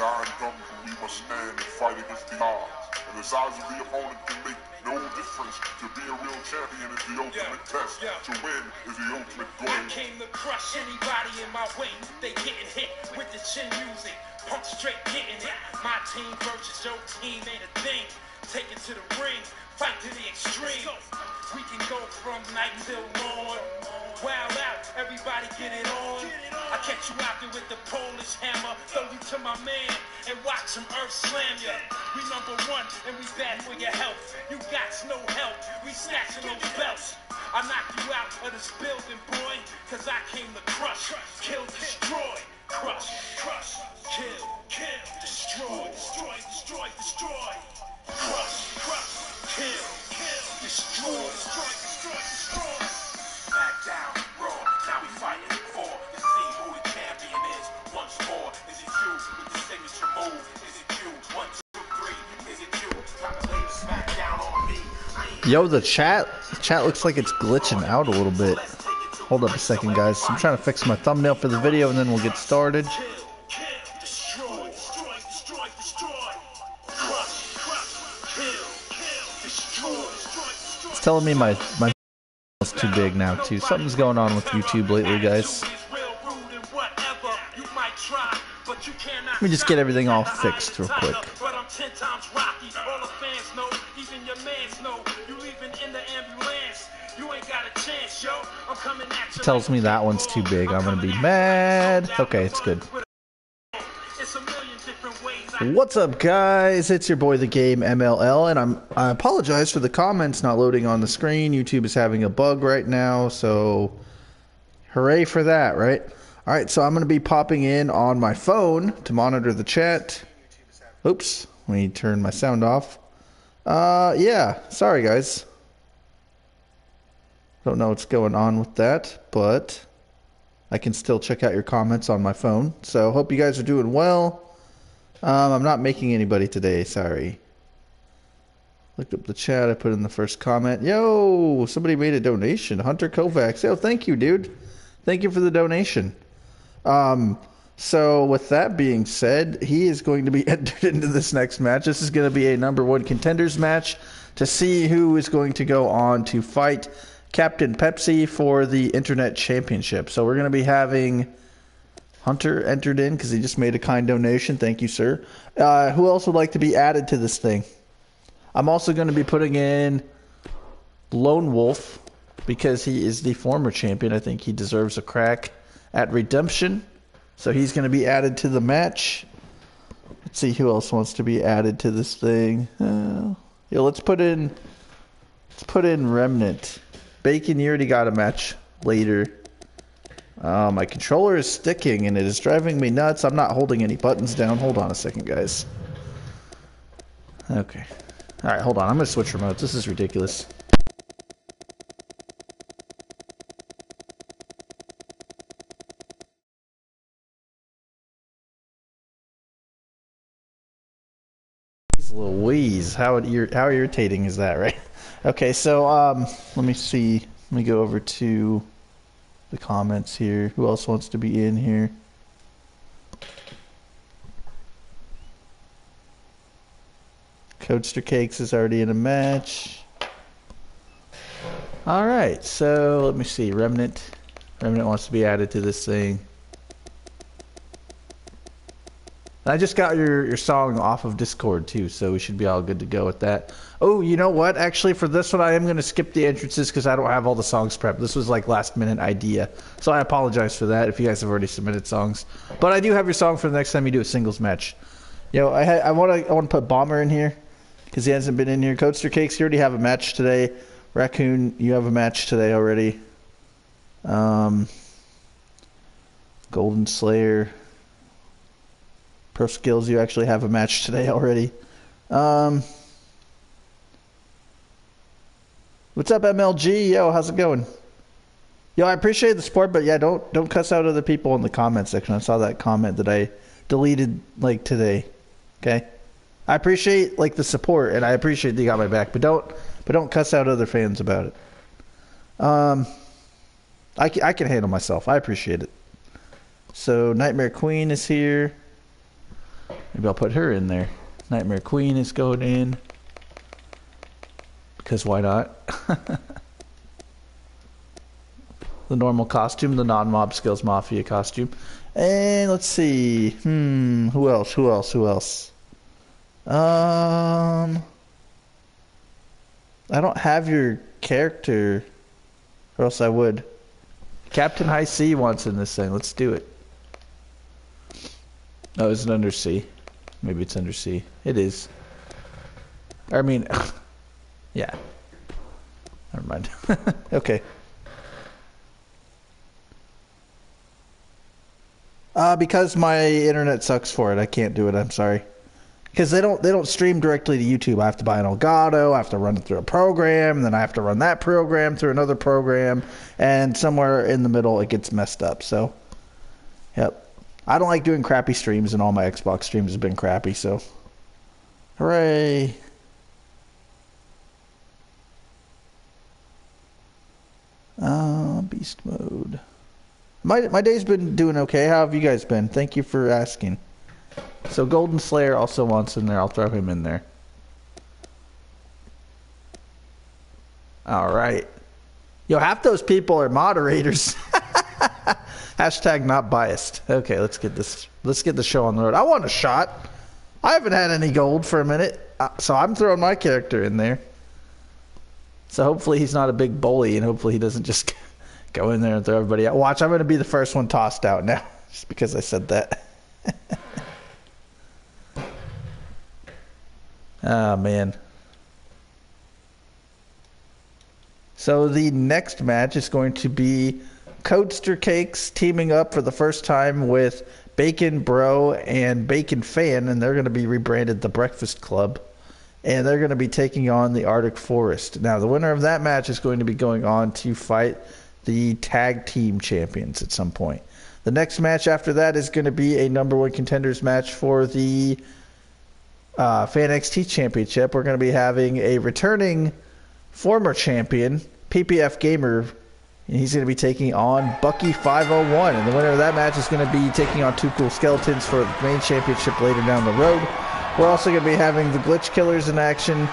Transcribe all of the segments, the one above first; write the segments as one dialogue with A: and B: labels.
A: comes when we must stand and fight against the odds. And the size of the opponent can make no difference. To be a real champion is the ultimate
B: Yeah,
A: test.
B: yeah.
A: To win is the ultimate
B: I came to crush anybody in my way. They getting hit with the chin music. Pump straight getting it. My team versus your team ain't a thing. Take it to the ring, fight to the extreme. We can go from night till morn. Wild out, everybody get it on. I catch you out there with the Polish hammer. Throw you to my man and watch him earth slam ya. We number one and we bad for your health. You got no help. We snatching those belts. I knock you out of this building, boy, cause I came to crush, kill, destroy, crush, crush, kill, kill, destroy, destroy, destroy, destroy, crush, crush, kill, kill, destroy, destroy, destroy, destroy.
C: Yo, the chat the chat looks like it's glitching out a little bit. Hold up a second, guys. I'm trying to fix my thumbnail for the video, and then we'll get started. It's telling me my my is too big now too. Something's going on with YouTube lately, guys.
B: Let
C: me just get everything all fixed real quick. Tells me that one's too big. I'm gonna be mad. Okay, it's good. What's up, guys? It's your boy, the game MLL, and I'm I apologize for the comments not loading on the screen. YouTube is having a bug right now, so hooray for that, right? All right, so I'm to be popping in on my phone to monitor the chat. Oops, let me turn my sound off. Uh, yeah, sorry, guys. Don't know what's going on with that, but I can still check out your comments on my phone. So hope you guys are doing well. Um, I'm not making anybody today. Sorry. Looked up the chat. I put in the first comment. Yo, somebody made a donation. Hunter Kovacs. Yo, thank you, dude. Thank you for the donation. Um, so with that being said, he is going to be entered into this next match. This is going to be a number one contenders match to see who is going to go on to fight Captain Pepsi for the Internet Championship. So we're going to be having Hunter entered in because he just made a kind donation. Thank you, sir. Uh, who else would like to be added to this thing? I'm also going to be putting in Lone Wolf because he is the former champion. I think he deserves a crack at Redemption. So he's going to be added to the match. Let's see who else wants to be added to this thing. Uh, yeah, let's put in let's put in Remnant. Bacon, you already got a match later. Uh, my controller is sticking and it is driving me nuts. I'm not holding any buttons down. Hold on a second, guys. Okay. All right, hold on. I'm going to switch remotes. This is ridiculous. How ir- how irritating is that, right? Okay, so um, let me see. Let me go over to the comments here. Who else wants to be in here? Coaster Cakes is already in a match. All right, so let me see. Remnant, Remnant wants to be added to this thing. I just got your, your song off of Discord too, so we should be all good to go with that. Oh, you know what? Actually, for this one, I am going to skip the entrances because I don't have all the songs prepped. This was like last minute idea, so I apologize for that if you guys have already submitted songs. But I do have your song for the next time you do a singles match. Yo, I ha- I want to I want to put Bomber in here because he hasn't been in here. Coaster Cakes, you already have a match today. Raccoon, you have a match today already. Um, Golden Slayer. Pro Skills, you actually have a match today already. Um, what's up, MLG? Yo, how's it going? Yo, I appreciate the support, but yeah, don't don't cuss out other people in the comment section. I saw that comment that I deleted like today. Okay, I appreciate like the support, and I appreciate that you got my back, but don't but don't cuss out other fans about it. Um, I I can handle myself. I appreciate it. So Nightmare Queen is here. Maybe I'll put her in there. Nightmare Queen is going in. Because why not? the normal costume, the non-mob skills mafia costume. And let's see. Hmm, who else? Who else? Who else? Um I don't have your character or else I would. Captain High C wants in this thing. Let's do it. Oh, is it under C? Maybe it's under C. It is. I mean, yeah. Never mind. okay. Uh, because my internet sucks for it, I can't do it. I'm sorry. Because they don't they don't stream directly to YouTube. I have to buy an Elgato. I have to run it through a program, then I have to run that program through another program, and somewhere in the middle it gets messed up. So, yep. I don't like doing crappy streams, and all my Xbox streams have been crappy. So, hooray! Uh, beast mode. My my day's been doing okay. How have you guys been? Thank you for asking. So Golden Slayer also wants in there. I'll throw him in there. All right. Yo, half those people are moderators. Hashtag not biased. Okay, let's get this. Let's get the show on the road. I want a shot. I haven't had any gold for a minute, uh, so I'm throwing my character in there. So hopefully he's not a big bully, and hopefully he doesn't just go in there and throw everybody out. Watch, I'm going to be the first one tossed out now, just because I said that. oh man. So the next match is going to be Coaster Cakes teaming up for the first time with Bacon Bro and Bacon Fan, and they're going to be rebranded the Breakfast Club. And they're going to be taking on the Arctic Forest. Now, the winner of that match is going to be going on to fight the tag team champions at some point. The next match after that is going to be a number one contenders match for the uh, FanXT Championship. We're going to be having a returning former champion, PPF Gamer, and he's going to be taking on Bucky 501. And the winner of that match is going to be taking on Two Cool Skeletons for the main championship later down the road. We're also going to be having the Glitch Killers in action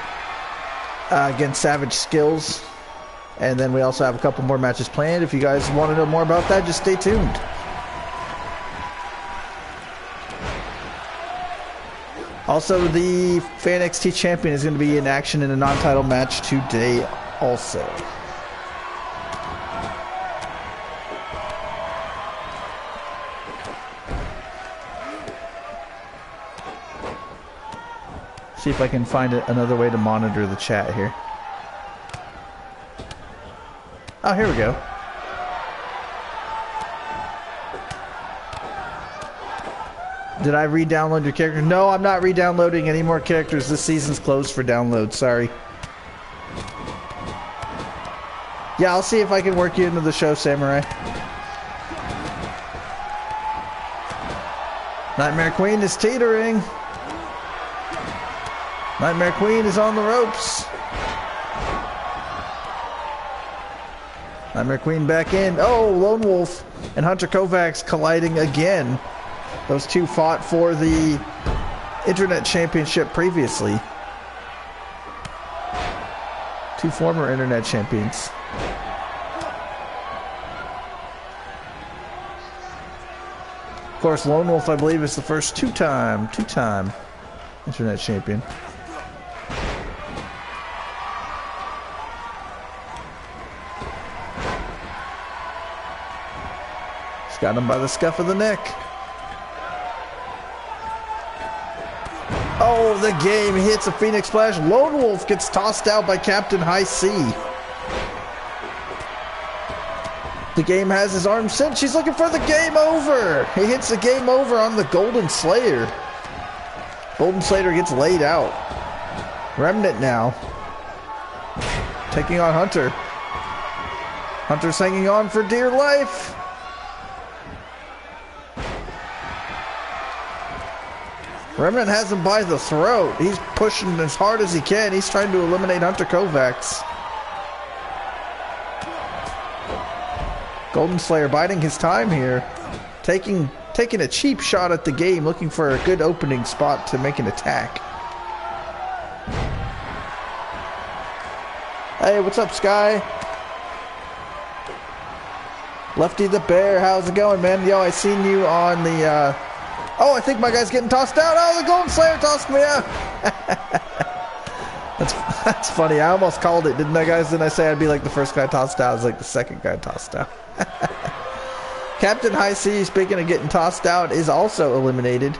C: uh, against Savage Skills. And then we also have a couple more matches planned. If you guys want to know more about that, just stay tuned. Also, the FanXT champion is going to be in action in a non-title match today also. See if I can find another way to monitor the chat here. Oh, here we go. Did I re-download your character? No, I'm not re-downloading any more characters. This season's closed for download. Sorry. Yeah, I'll see if I can work you into the show, Samurai. Nightmare Queen is teetering. Nightmare Queen is on the ropes. Nightmare Queen back in. Oh, Lone Wolf and Hunter Kovacs colliding again. Those two fought for the Internet Championship previously. Two former Internet champions. Of course, Lone Wolf, I believe, is the first two-time, two-time Internet champion. Got him by the scuff of the neck. Oh, the game hits a Phoenix Splash. Lone Wolf gets tossed out by Captain High C. The game has his arm sent. She's looking for the game over. He hits the game over on the Golden Slayer. Golden Slayer gets laid out. Remnant now. Taking on Hunter. Hunter's hanging on for dear life. Remnant has him by the throat. He's pushing as hard as he can. He's trying to eliminate Hunter Kovacs. Golden Slayer biding his time here. Taking taking a cheap shot at the game, looking for a good opening spot to make an attack. Hey, what's up, Sky? Lefty the Bear, how's it going, man? Yo, I seen you on the, uh... Oh, I think my guy's getting tossed out. Oh, the Golden Slayer tossed me out. that's that's funny. I almost called it, didn't I, guys? Didn't I say I'd be like the first guy tossed out? I was like the second guy tossed out. Captain High C, speaking of getting tossed out, is also eliminated.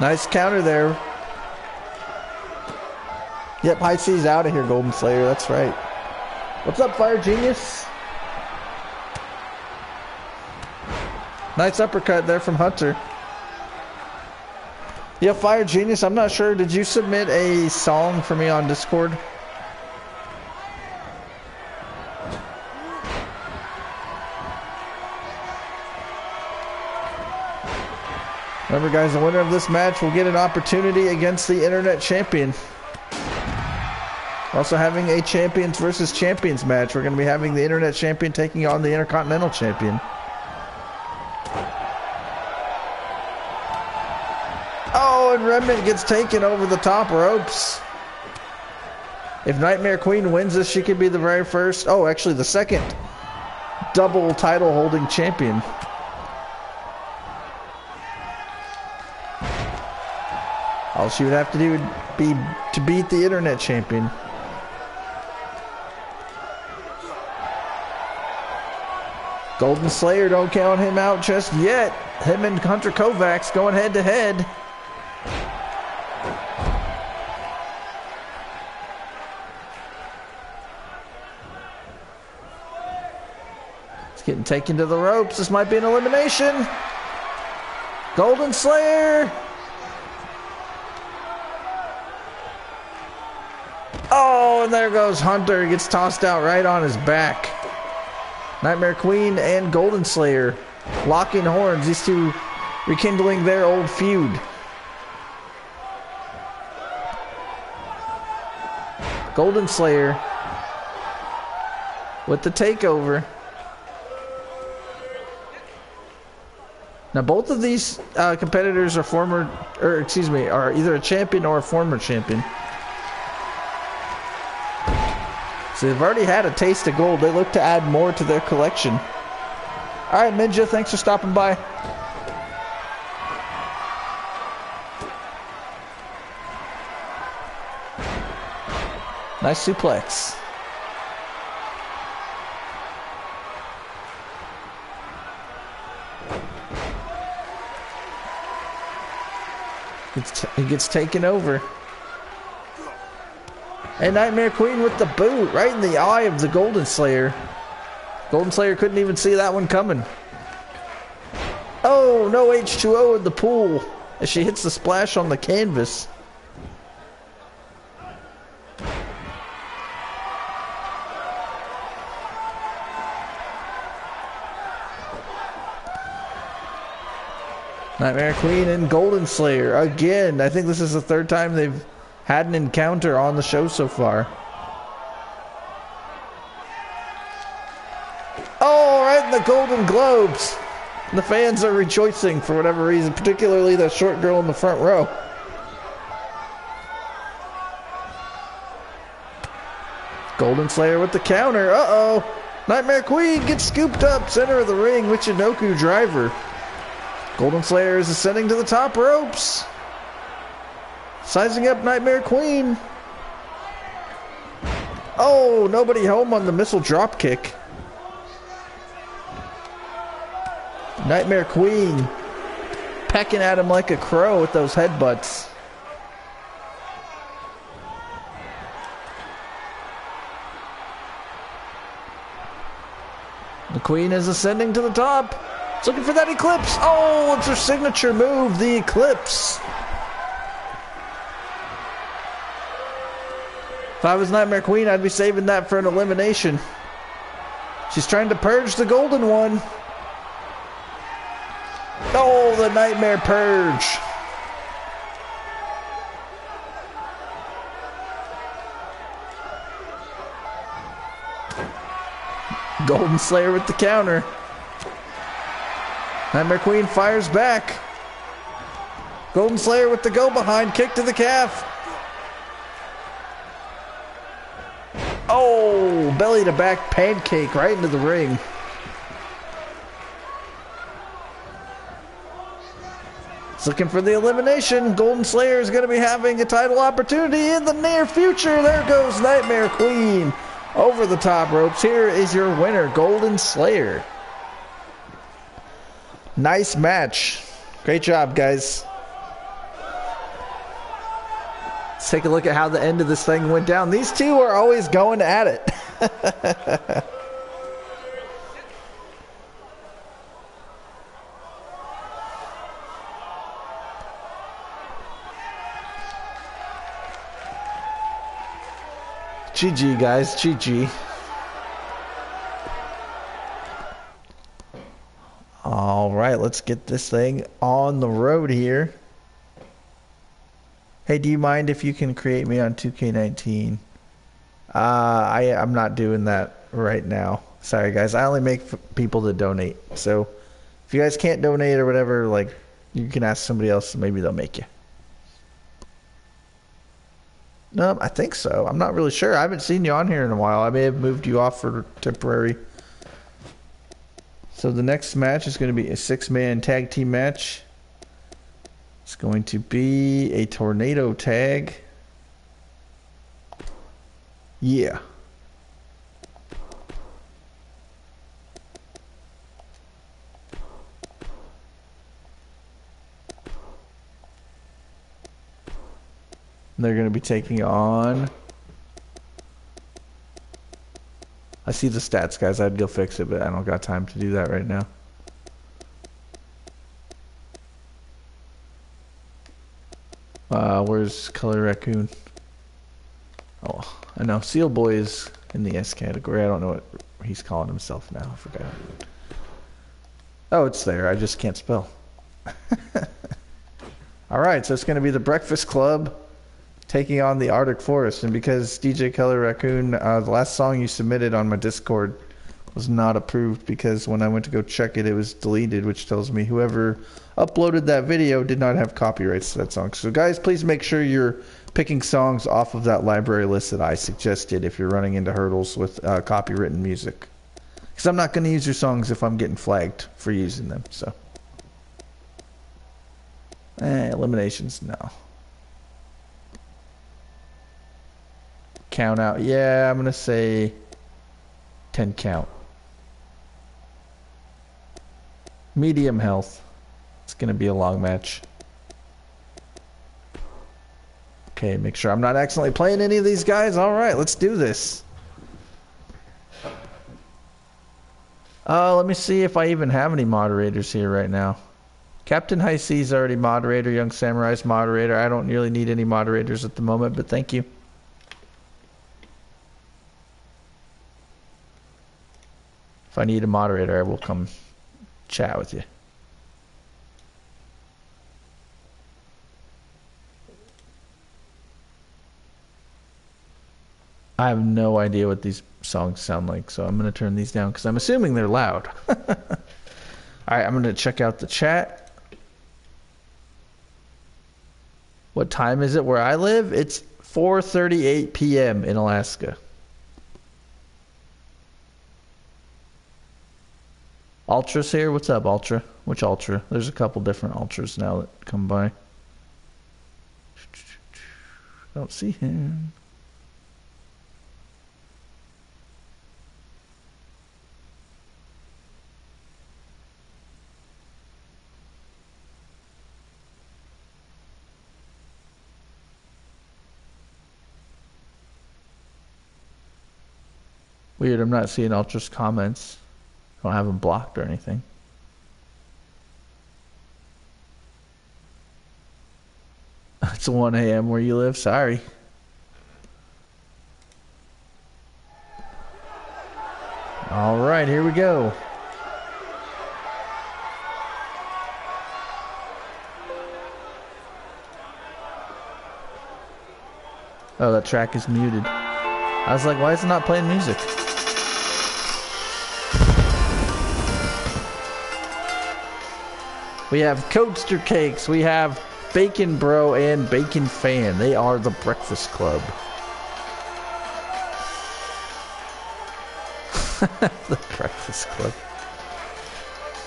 C: Nice counter there. Yep, C's out of here, Golden Slayer. That's right. What's up, Fire Genius? Nice uppercut there from Hunter. Yeah, Fire Genius, I'm not sure. Did you submit a song for me on Discord? Remember, guys, the winner of this match will get an opportunity against the Internet Champion. Also having a Champions versus Champions match. We're going to be having the Internet Champion taking on the Intercontinental Champion. Oh, and Remnant gets taken over the top ropes. If Nightmare Queen wins this, she could be the very first, oh, actually the second double title holding champion. All she would have to do would be to beat the internet champion. Golden Slayer, don't count him out just yet. Him and Hunter Kovacs going head to head. It's getting taken to the ropes. This might be an elimination. Golden Slayer. Oh, and there goes Hunter. He gets tossed out right on his back. Nightmare Queen and Golden Slayer locking horns. These two rekindling their old feud. Golden Slayer with the takeover. Now, both of these uh, competitors are former, or excuse me, are either a champion or a former champion. So they've already had a taste of gold. They look to add more to their collection. All right, Ninja, thanks for stopping by. Nice suplex. He gets taken over. And Nightmare Queen with the boot right in the eye of the Golden Slayer. Golden Slayer couldn't even see that one coming. Oh, no H2O in the pool as she hits the splash on the canvas. Nightmare Queen and Golden Slayer again. I think this is the third time they've had an encounter on the show so far. Oh, right in the Golden Globes. The fans are rejoicing for whatever reason, particularly that short girl in the front row. Golden Slayer with the counter. Uh-oh. Nightmare Queen gets scooped up center of the ring. Michinoku driver. Golden Slayer is ascending to the top ropes. Sizing up Nightmare Queen. Oh, nobody home on the missile drop kick. Nightmare Queen pecking at him like a crow with those headbutts. The Queen is ascending to the top. It's looking for that Eclipse. Oh, it's her signature move, the Eclipse. If I was Nightmare Queen, I'd be saving that for an elimination. She's trying to purge the golden one. Oh, the Nightmare Purge. Golden Slayer with the counter. Nightmare Queen fires back. Golden Slayer with the go behind kick to the calf. Oh, belly to back pancake right into the ring. It's looking for the elimination. Golden Slayer is going to be having a title opportunity in the near future. There goes Nightmare Queen over the top ropes. Here is your winner, Golden Slayer. Nice match. Great job, guys. Let's take a look at how the end of this thing went down. These two are always going at it. GG, guys. GG. All right, let's get this thing on the road here. Hey, do you mind if you can create me on 2K19? Uh, I I'm not doing that right now. Sorry, guys. I only make people to donate. So if you guys can't donate or whatever, like you can ask somebody else. Maybe they'll make you. No, I think so. I'm not really sure. I haven't seen you on here in a while. I may have moved you off for temporary. So the next match is going to be a six-man tag team match. It's going to be a tornado tag. Yeah. They're going to be taking on. I see the stats, guys. I'd go fix it, but I don't got time to do that right now. Uh, where's Color Raccoon? Oh, I know. Seal Boy is in the S category. I don't know what he's calling himself now. I forgot. Oh, it's there. I just can't spell. All right, so it's going to be the Breakfast Club taking on the Arctic Forest. And because DJ Color Raccoon, uh, the last song you submitted on my Discord was not approved because when I went to go check it, it was deleted, which tells me whoever uploaded that video did not have copyrights to that song. So, guys, please make sure you're picking songs off of that library list that I suggested if you're running into hurdles with uh, copywritten music. Because I'm not going to use your songs if I'm getting flagged for using them. So, eh, eliminations, no. count out. Yeah, I'm going to say 10 count. Medium health. It's going to be a long match. Okay, make sure I'm not accidentally playing any of these guys. All right, let's do this. Uh, let me see if I even have any moderators here right now. Captain High Seas already moderator, Young Samurai's moderator. I don't really need any moderators at the moment, but thank you. If I need a moderator, I will come chat with you. I have no idea what these songs sound like, so I'm going to turn these down because I'm assuming they're loud. All right, I'm going to check out the chat. What time is it where I live? It's 4:38 p.m. in Alaska. Ultra's here. What's up, Ultra? Which Ultra? There's a couple different Ultras now that come by. Don't see him. Weird, I'm not seeing Ultra's comments don't have them blocked or anything. It's 1 a.m. where you live. Sorry. All right, here we go. Oh, that track is muted. I was like, why is it not playing music? We have Coaster Cakes. We have Bacon Bro and Bacon Fan. They are the Breakfast Club. the Breakfast Club.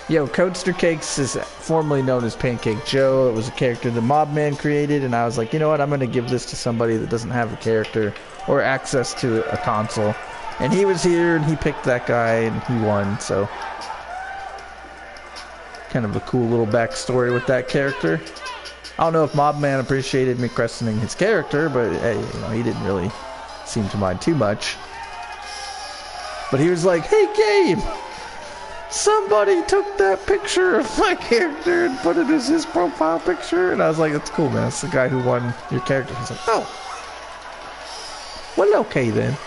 C: Yo, Coaster Cakes is formerly known as Pancake Joe. It was a character the Mobman created, and I was like, you know what? I'm going to give this to somebody that doesn't have a character or access to a console. And he was here, and he picked that guy, and he won. So, kind of a cool little backstory with that character. I don't know if Mobman appreciated me christening his character, but hey, you know, he didn't really seem to mind too much. But he was like, "Hey, Gabe." somebody took that picture of my character and put it as his profile picture. And I was like, that's cool, man. That's the guy who won your character. He's like, oh. Well, okay then.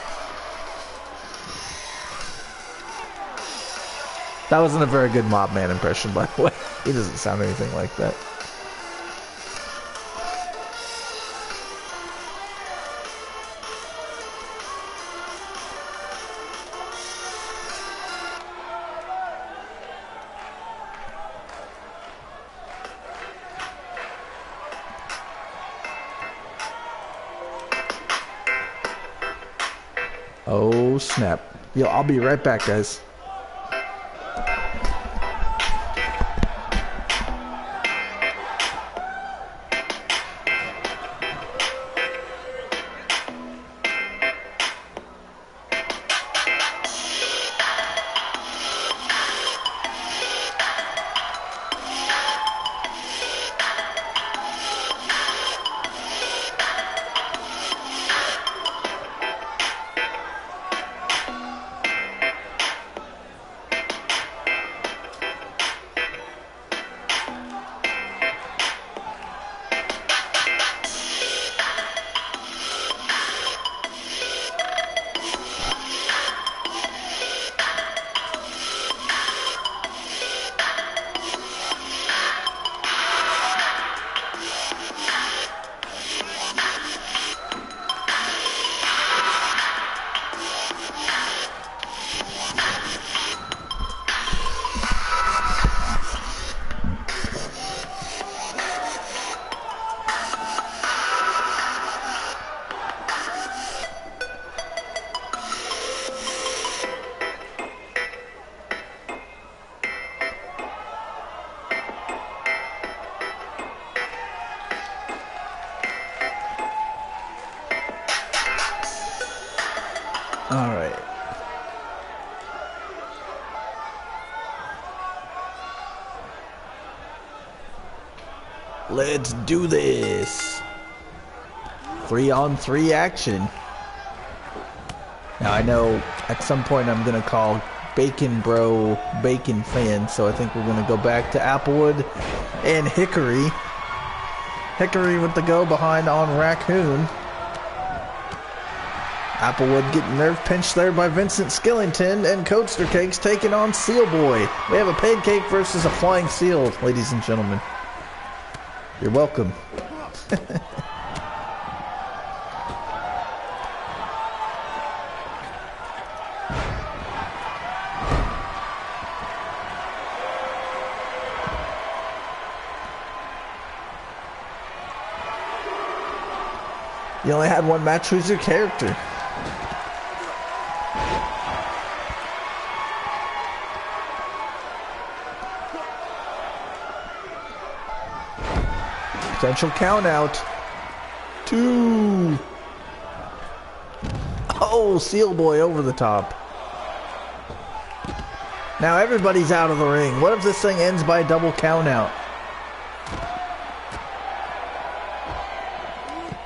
C: That wasn't a very good Mob Man impression, by the way. He doesn't sound anything like that. Oh snap. Yo, I'll be right back, guys. Let's do this. Three on three action. Now I know at some point I'm gonna call Bacon Bro Bacon Fan, so I think we're gonna go back to Applewood and Hickory. Hickory with the go behind on Raccoon. Applewood getting nerve pinched there by Vincent Skillington and Coaster Cakes taking on Seal Boy. We have a pancake versus a flying seal, ladies and gentlemen. You're welcome. you only had one match. Who's your character? Potential count out. Two. Oh, Seal Boy over the top. Now everybody's out of the ring. What if this thing ends by a double count out?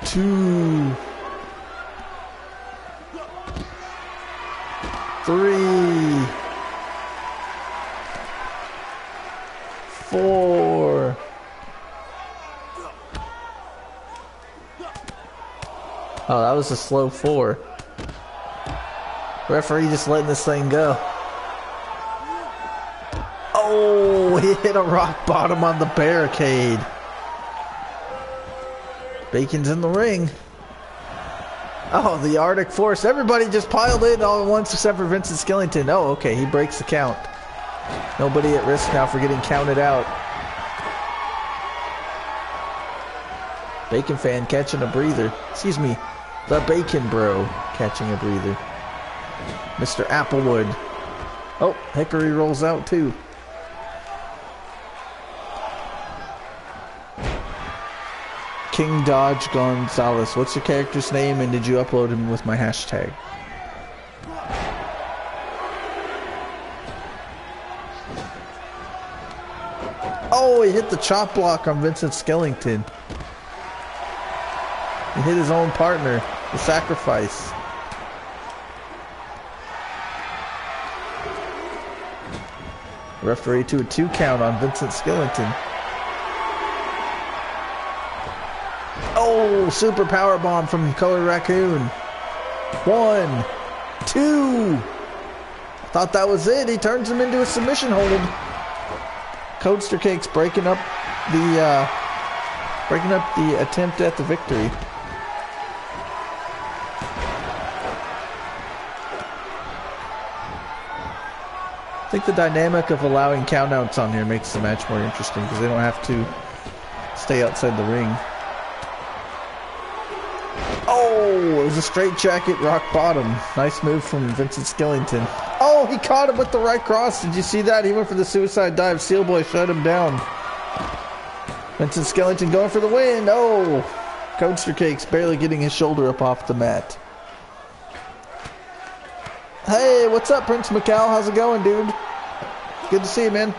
C: Two. Three. Four. Oh, that was a slow four. Referee just letting this thing go. Oh, he hit a rock bottom on the barricade. Bacon's in the ring. Oh, the Arctic Force. Everybody just piled in all at once except for Vincent Skillington. Oh, okay, he breaks the count. Nobody at risk now for getting counted out. Bacon fan catching a breather. Excuse me, the Bacon Bro catching a breather. Mr. Applewood. Oh, Hickory rolls out too. King Dodge Gonzalez. What's your character's name and did you upload him with my hashtag? Oh, he hit the chop block on Vincent Skellington. He hit his own partner, the sacrifice. Referee to a two count on Vincent Skillington. Oh, super power bomb from Color Raccoon. One, two. I Thought that was it. He turns him into a submission hold. Coaster Cakes breaking up the uh, breaking up the attempt at the victory. Think the dynamic of allowing countouts on here makes the match more interesting because they don't have to stay outside the ring. Oh, it was a straight jacket rock bottom. Nice move from Vincent Skillington. Oh, he caught him with the right cross. Did you see that? He went for the suicide dive. Seal Steelboy shut him down. Vincent Skellington going for the win. Oh, Coaster Cakes barely getting his shoulder up off the mat. Hey, what's up, Prince Macau? How's it going, dude? Good to see you, man.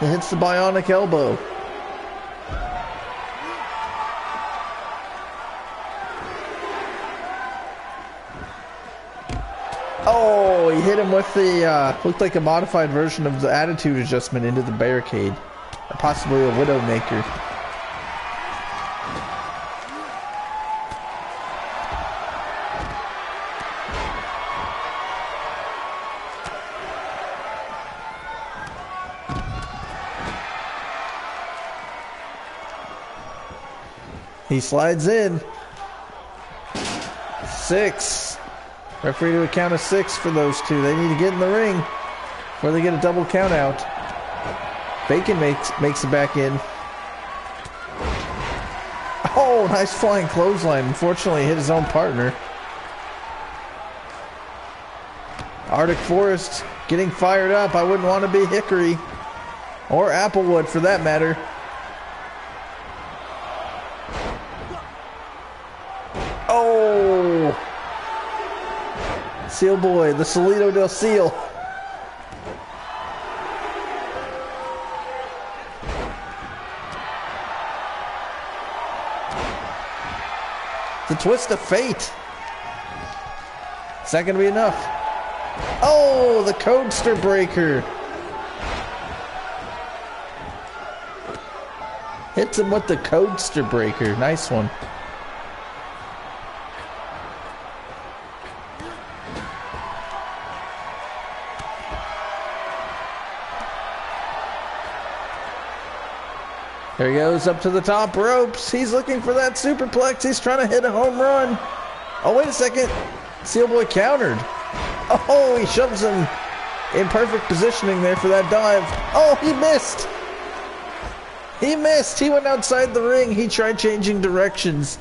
C: He hits the bionic elbow. Oh, he hit him with the, uh, looked like a modified version of the attitude adjustment into the barricade. Or possibly a Widowmaker. He slides in. Six. Referee to a count of six for those two. They need to get in the ring before they get a double count out. Bacon makes makes it back in. Oh, nice flying clothesline. Unfortunately, hit his own partner. Arctic Forest getting fired up. I wouldn't want to be Hickory or Applewood for that matter. Seal Boy, the Solito del Seal. The twist of fate. Is that going to be enough? Oh, the Codester Breaker. Hits him with the Codester Breaker. Nice one. There he goes up to the top ropes. He's looking for that superplex. He's trying to hit a home run. Oh, wait a second. Seal Boy countered. Oh, he shoves him in perfect positioning there for that dive. Oh, he missed. He missed. He went outside the ring. He tried changing directions.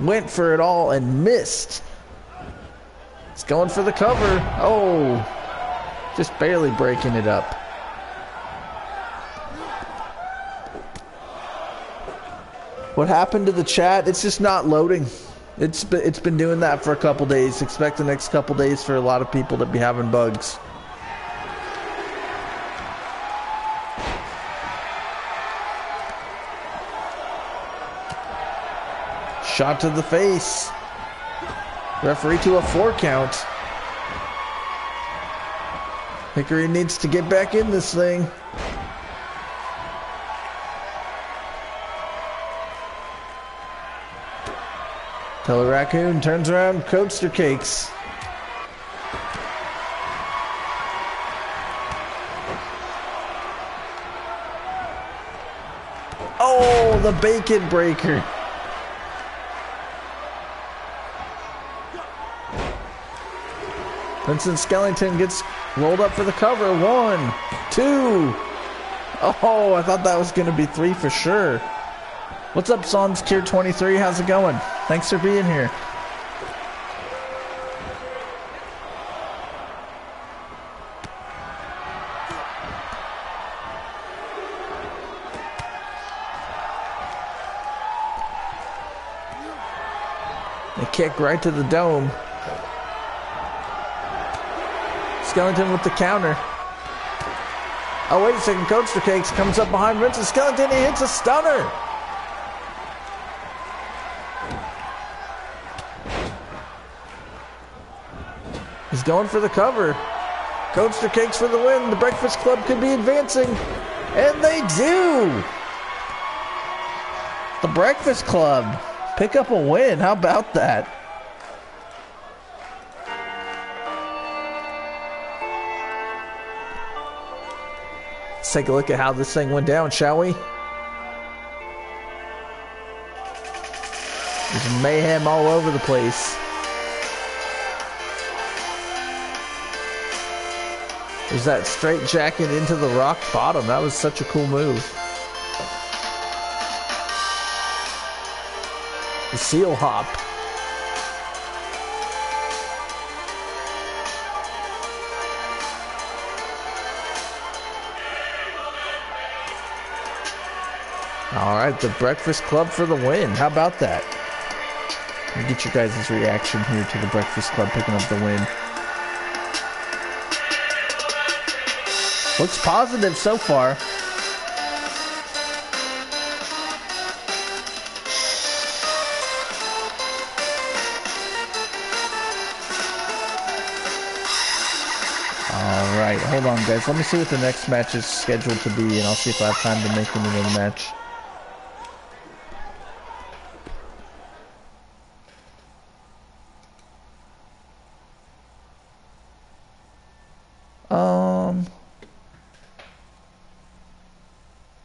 C: Went for it all and missed. He's going for the cover. Oh, just barely breaking it up. What happened to the chat? It's just not loading. It's been, it's been doing that for a couple days. Expect the next couple days for a lot of people to be having bugs. Shot to the face. Referee to a four count. Hickory needs to get back in this thing. Color Raccoon turns around, coaster cakes. Oh, the bacon breaker. Vincent Skellington gets rolled up for the cover. One, two. Oh, I thought that was going to be three for sure. What's up, Songs Tier 23? How's it going? Thanks for being here. A kick right to the dome. Skeleton with the counter. Oh, wait a second. Coaster Cakes comes up behind Vincent Skeleton. He hits a stunner. He's going for the cover. Coaster Cakes for the win. The Breakfast Club could be advancing. And they do. The Breakfast Club pick up a win. How about that? Let's take a look at how this thing went down, shall we? There's mayhem all over the place. There's that straight jacket into the rock bottom. That was such a cool move. The seal hop. All right, the Breakfast Club for the win. How about that? Get you guys' reaction here to the Breakfast Club picking up the win. Looks positive so far. All right, hold on, guys. Let me see what the next match is scheduled to be, and I'll see if I have time to make another match.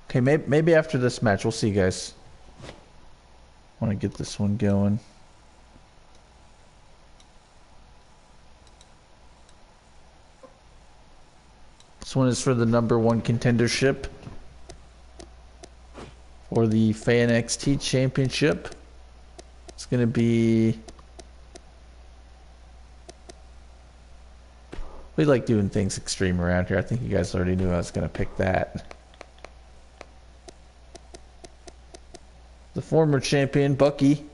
C: Okay, maybe maybe after this match, we'll see, guys. Want to get this one going. This one is for the number one contendership for the FanXT Championship. It's going to be. We like doing things extreme around here. I think you guys already knew I was going to pick that. The former champion, Bucky,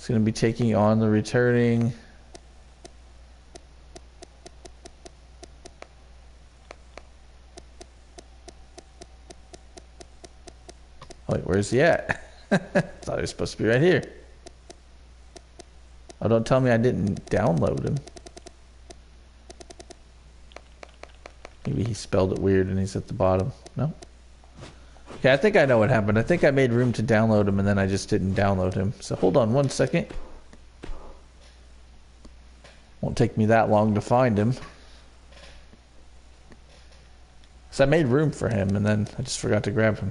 C: is going to be taking on the returning. Wait, where's he at? Thought he was supposed to be right here. Oh, don't tell me I didn't download him. Maybe he spelled it weird and he's at the bottom. No? Okay, I think I know what happened. I think I made room to download him and then I just didn't download him. So hold on one second. Won't take me that long to find him. So I made room for him and then I just forgot to grab him.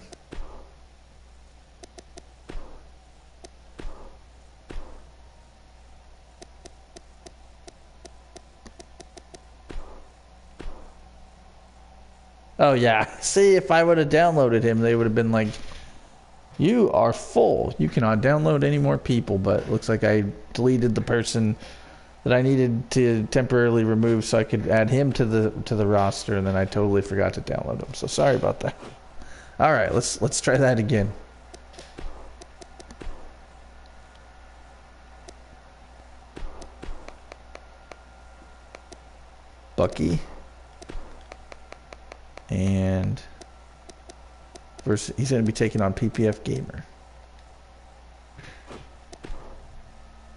C: Oh yeah. See, if I would have downloaded him, they would have been like, "You are full. You cannot download any more people." But looks like I deleted the person that I needed to temporarily remove so I could add him to the to the roster, and then I totally forgot to download him. So sorry about that. All right, let's let's try that again. Bucky and versus, he's going to be taking on PPF Gamer.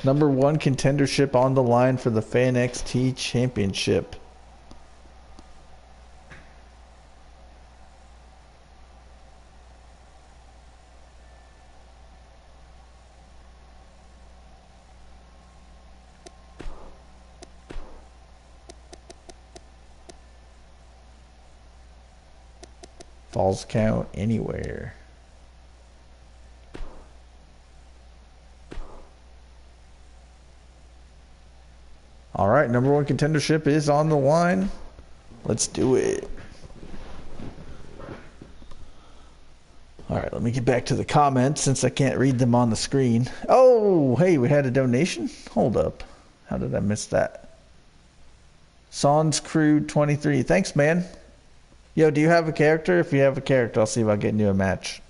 C: Number one contendership on the line for the FanXT Championship. False count anywhere. All right, number one contendership is on the line. Let's do it. All right, let me get back to the comments since I can't read them on the screen. Oh, hey, we had a donation? Hold up. How did I miss that? Sans Crew 23. Thanks, man. Yo, do you have a character? If you have a character, I'll see if I get you a match.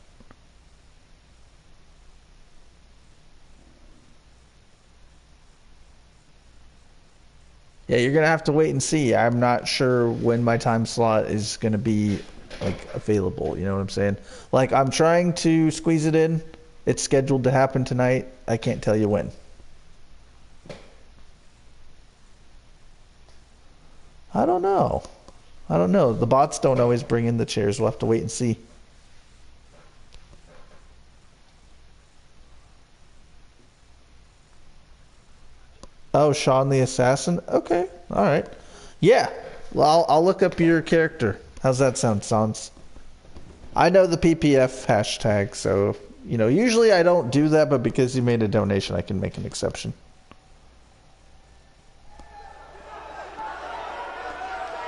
C: Yeah, you're gonna have to wait and see. I'm not sure when my time slot is gonna be like available. You know what I'm saying? Like I'm trying to squeeze it in. It's scheduled to happen tonight. I can't tell you when. I don't know. I don't know. The bots don't always bring in the chairs. We'll have to wait and see. Oh, Sean the Assassin? Okay. All right. Yeah. Well, I'll, I'll look up your character. How's that sound, Sans? I know the PPF hashtag, so, you know, usually I don't do that, but because you made a donation, I can make an exception.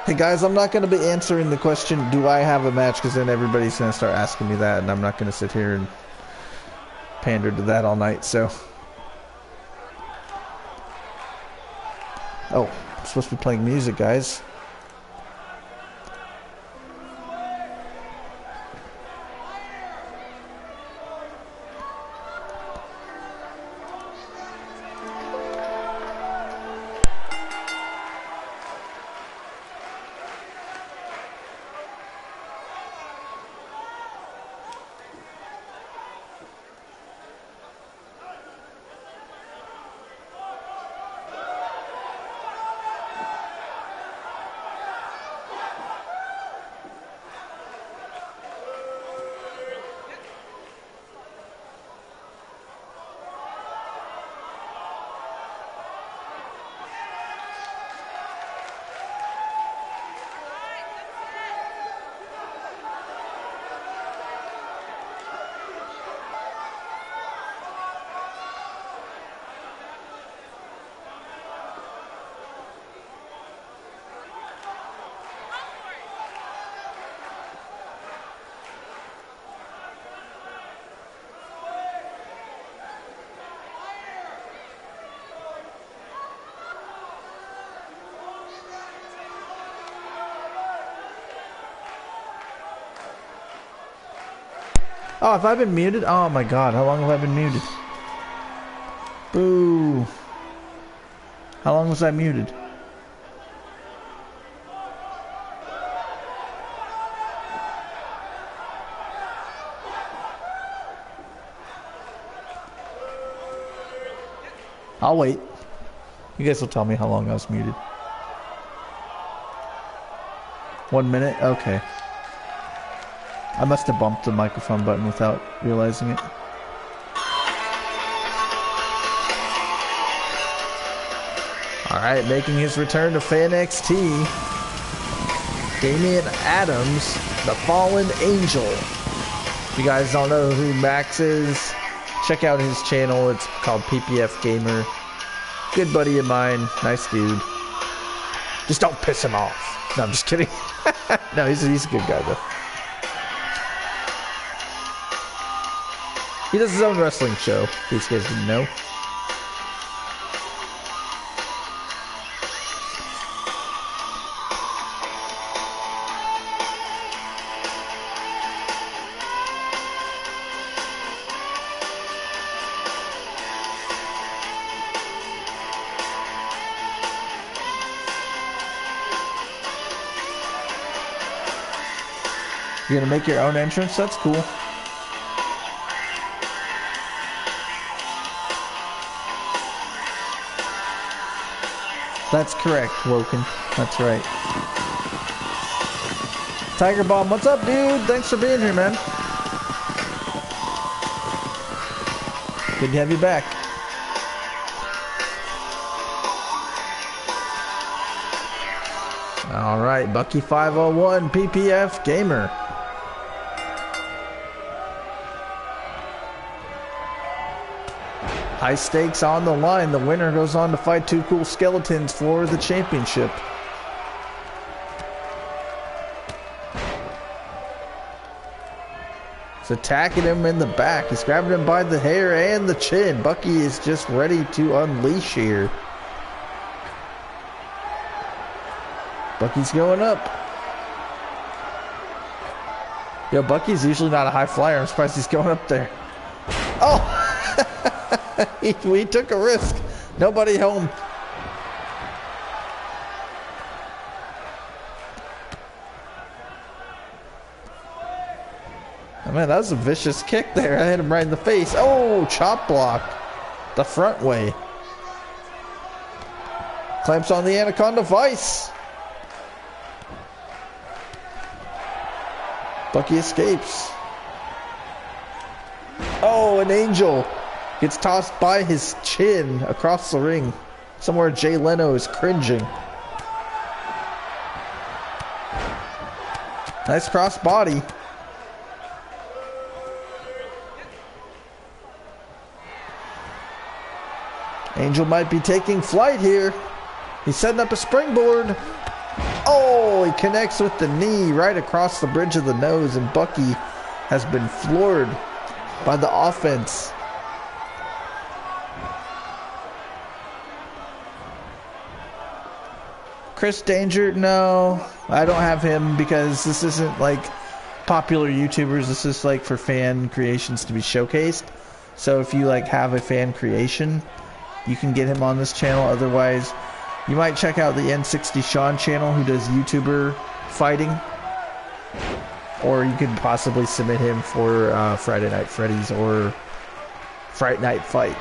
C: Hey guys, I'm not going to be answering the question, do I have a match? Because then everybody's going to start asking me that, and I'm not going to sit here and pander to that all night, so. Oh, I'm supposed to be playing music, guys. Oh, have I been muted? Oh my god, how long have I been muted? Boo. How long was I muted? I'll wait. You guys will tell me how long I was muted. One minute? Okay. I must have bumped the microphone button without realizing it. Alright, making his return to FanXT. Damian Adams, the Fallen Angel. If you guys don't know who Max is, check out his channel. It's called PPF Gamer. Good buddy of mine, nice dude. Just don't piss him off. No, I'm just kidding. no, he's, he's a good guy though. He does his own wrestling show, in case you guys didn't know. You're gonna make your own entrance? That's cool. That's correct, Woken. That's right. Tiger Bomb, what's up, dude? Thanks for being here, man. Good to have you back. All right, Bucky 501, PPF Gamer. High stakes on the line. The winner goes on to fight two cool skeletons for the championship. He's attacking him in the back. He's grabbing him by the hair and the chin. Bucky is just ready to unleash here. Bucky's going up. Yo, Bucky's usually not a high flyer. I'm surprised he's going up there. Oh! we took a risk. Nobody home. Oh, man, that was a vicious kick there. I hit him right in the face. Oh, chop block. The front way. Clamps on the Anaconda Vice. Bucky escapes. Oh, an angel gets tossed by his chin across the ring. Somewhere Jay Leno is cringing. Nice cross body. Angel might be taking flight here. He's setting up a springboard. Oh, he connects with the knee right across the bridge of the nose, and Bucky has been floored by the offense. Chris Danger, no, I don't have him because this isn't like popular YouTubers. This is like for fan creations to be showcased. So if you like have a fan creation, you can get him on this channel. Otherwise, you might check out the N60 Sean channel who does YouTuber fighting. Or you could possibly submit him for uh, Friday Night Freddy's or Fright Night Fight.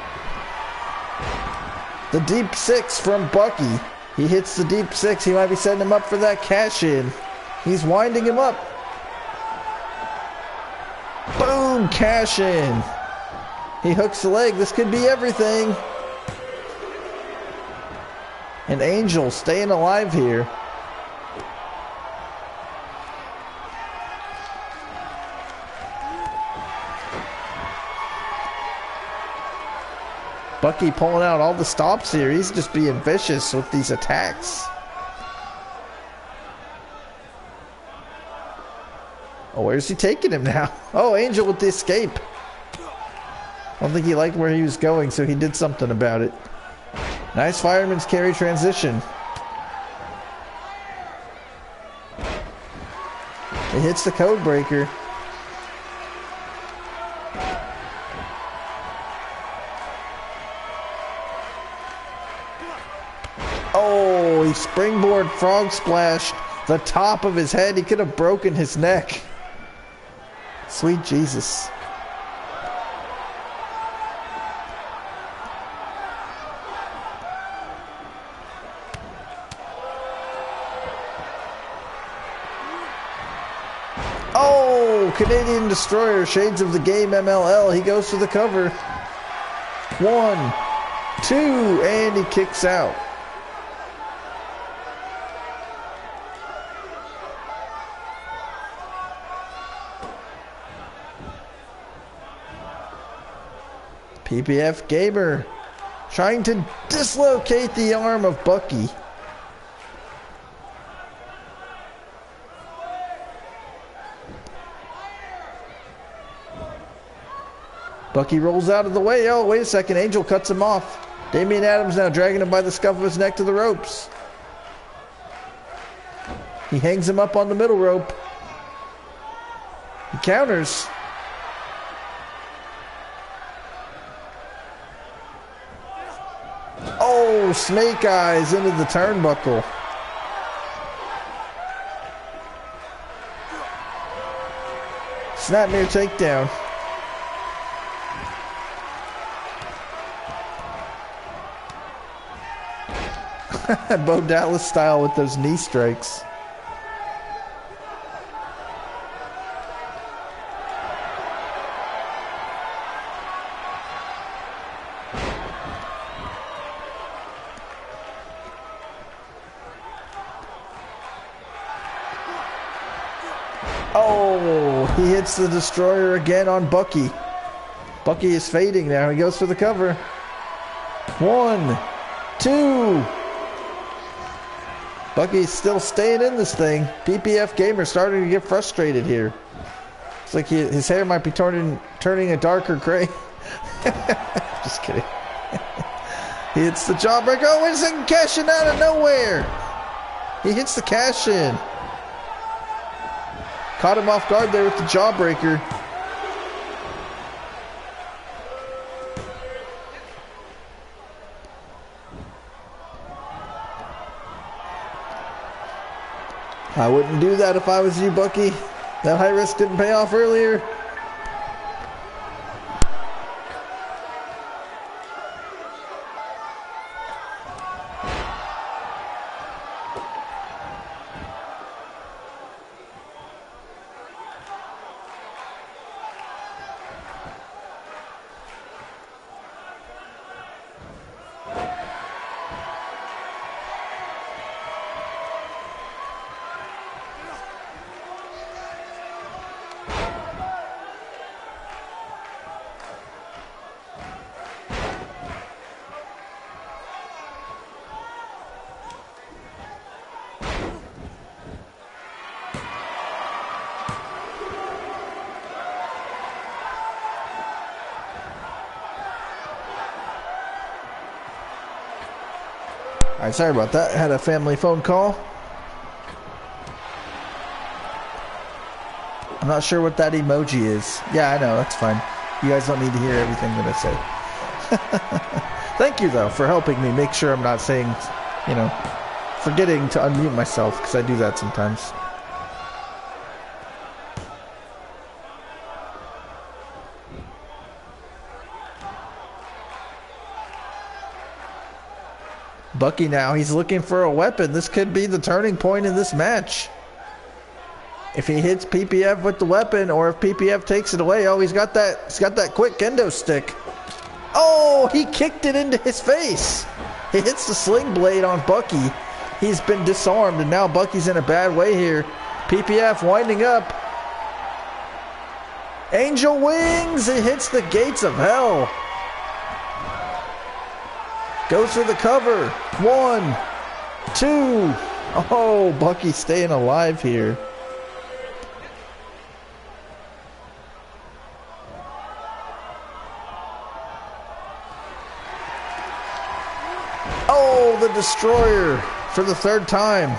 C: The deep six from Bucky. He hits the deep six. He might be setting him up for that cash in. He's winding him up. Boom! Cash in. He hooks the leg. This could be everything. And angel staying alive here. Bucky pulling out all the stops here. He's just being vicious with these attacks. Oh, where's he taking him now? Oh, Angel with the escape. I don't think he liked where he was going, so he did something about it. Nice fireman's carry transition. It hits the code breaker. Oh, he springboard frog splashed the top of his head. He could have broken his neck. Sweet Jesus. Oh, Canadian Destroyer, Shades of the Game MLL. He goes for the cover. One, two, and he kicks out. PPF Gamer trying to dislocate the arm of Bucky. Bucky rolls out of the way. Oh, wait a second. Angel cuts him off. Damian Adams now dragging him by the scuff of his neck to the ropes. He hangs him up on the middle rope. He counters. Oh, snake eyes into the turnbuckle. Snapmare takedown. Bo Dallas style with those knee strikes. Oh, he hits the destroyer again on Bucky. Bucky is fading now. He goes for the cover. One, two. Bucky's still staying in this thing. PPF Gamer starting to get frustrated here. Looks like he, his hair might be turning turning a darker gray. Just kidding. he hits the jawbreaker. Oh, cash in out of nowhere. He hits the cash in. Caught him off guard there with the jawbreaker. I wouldn't do that if I was you, Bucky. That high risk didn't pay off earlier. Sorry about that. Had a family phone call. I'm not sure what that emoji is. Yeah, I know. That's fine. You guys don't need to hear everything that I say. Thank you, though, for helping me make sure I'm not saying, you know, forgetting to unmute myself because I do that sometimes. Bucky now, he's looking for a weapon. This could be the turning point in this match. If he hits PPF with the weapon, or if PPF takes it away, oh, he's got that. He's got that quick kendo stick. Oh, he kicked it into his face. He hits the sling blade on Bucky. He's been disarmed, and now Bucky's in a bad way here. PPF winding up. Angel wings. It hits the gates of hell. Goes for the cover. One, two. Oh, Bucky staying alive here. Oh, the destroyer for the third time.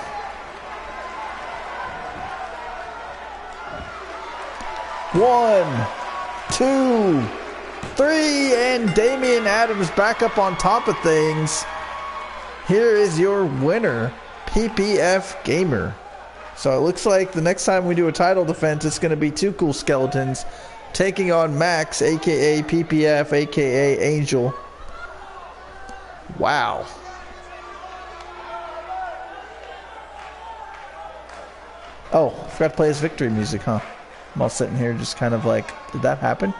C: One, two, three, and Damian Adams back up on top of things. Here is your winner, PPF Gamer. So it looks like the next time we do a title defense, it's going to be two cool skeletons taking on Max, aka PPF, aka Angel. Wow. Oh, forgot to play his victory music, huh? I'm all sitting here just kind of like, did that happen?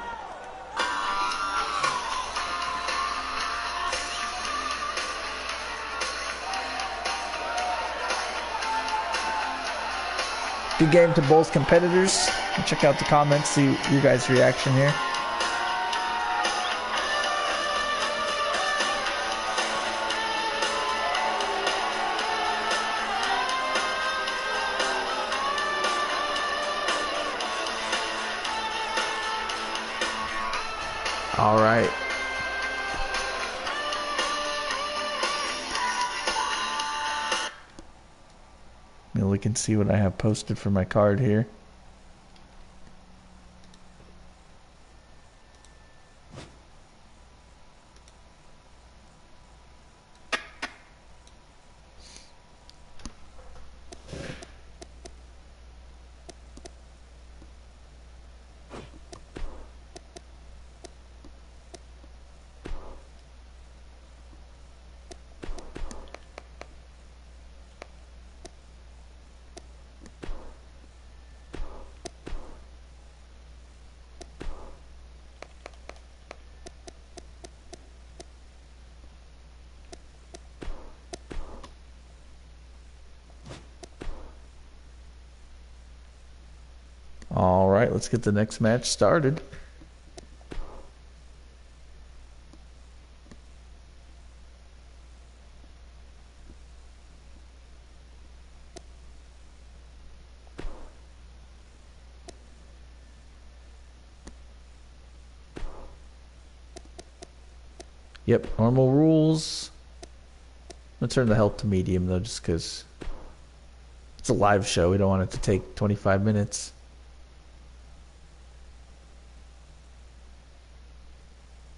C: Game to both competitors. Check out the comments, see your guys' reaction here. See what I have posted for my card here. let's get the next match started. Yep, normal rules. I'm going to turn the help to medium, though, just because it's a live show. We don't want it to take 25 minutes.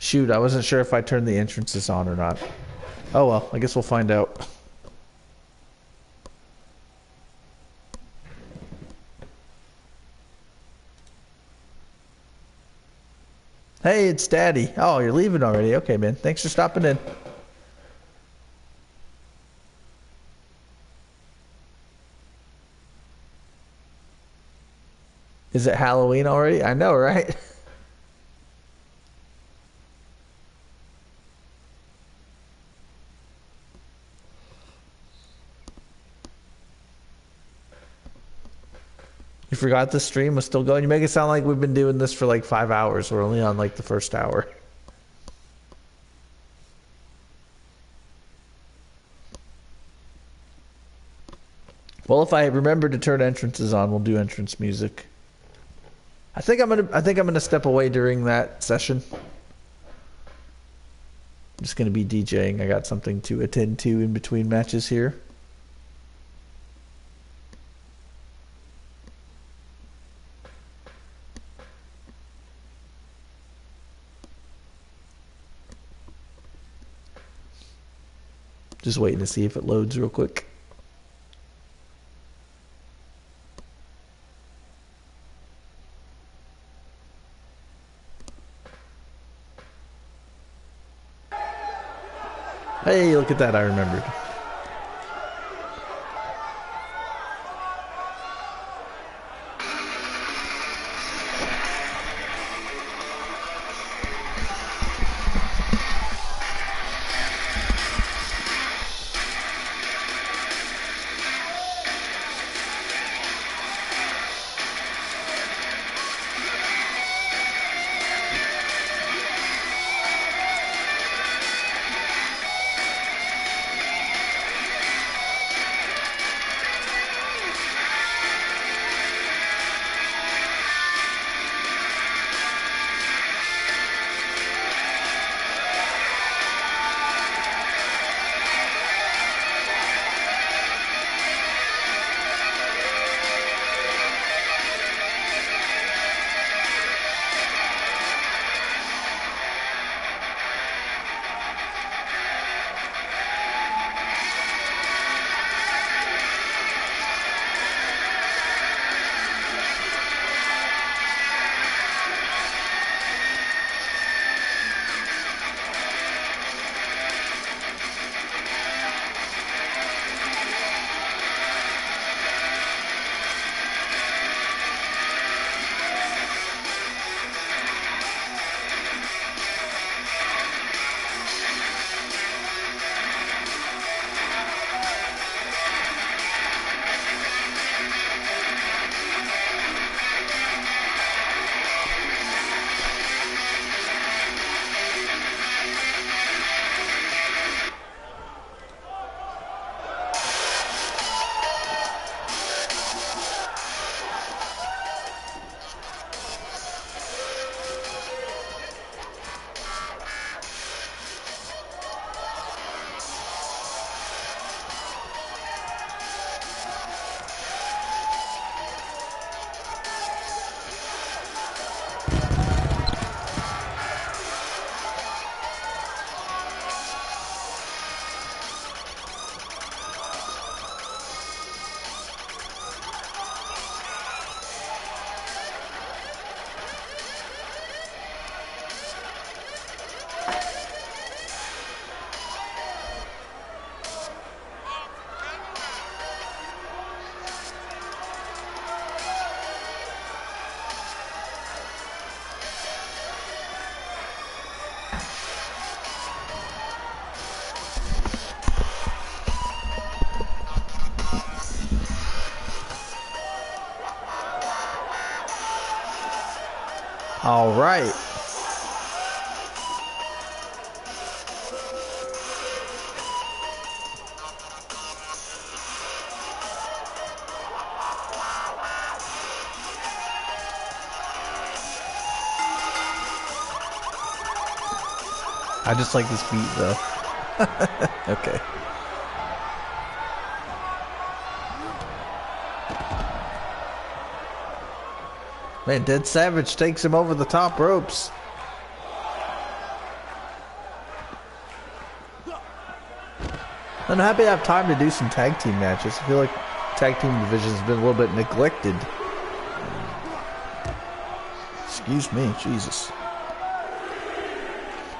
C: Shoot, I wasn't sure if I turned the entrances on or not. Oh well, I guess we'll find out. Hey, it's Daddy. Oh, you're leaving already. Okay, man. Thanks for stopping in. Is it Halloween already? I know, right? Forgot the stream was still going. You make it sound like we've been doing this for like five hours. We're only on like the first hour. Well, if I remember to turn entrances on, we'll do entrance music. I think I'm gonna. I think I'm gonna step away during that session. I'm just gonna be DJing. I got something to attend to in between matches here. Just waiting to see if it loads real quick. Hey, look at that, I remembered. All right. I just like this beat though. okay. Man, Dead Savage takes him over the top ropes. I'm happy to have time to do some tag team matches. I feel like tag team division has been a little bit neglected. Excuse me, Jesus.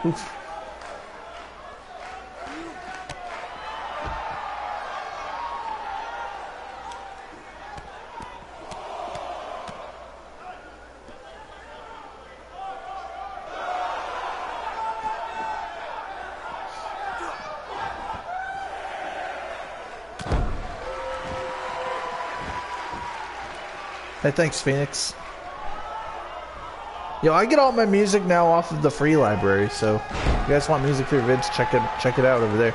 C: Oof. Hey, thanks, Phoenix. Yo, I get all my music now off of the free library, so if you guys want music for your vids, check it check it out over there.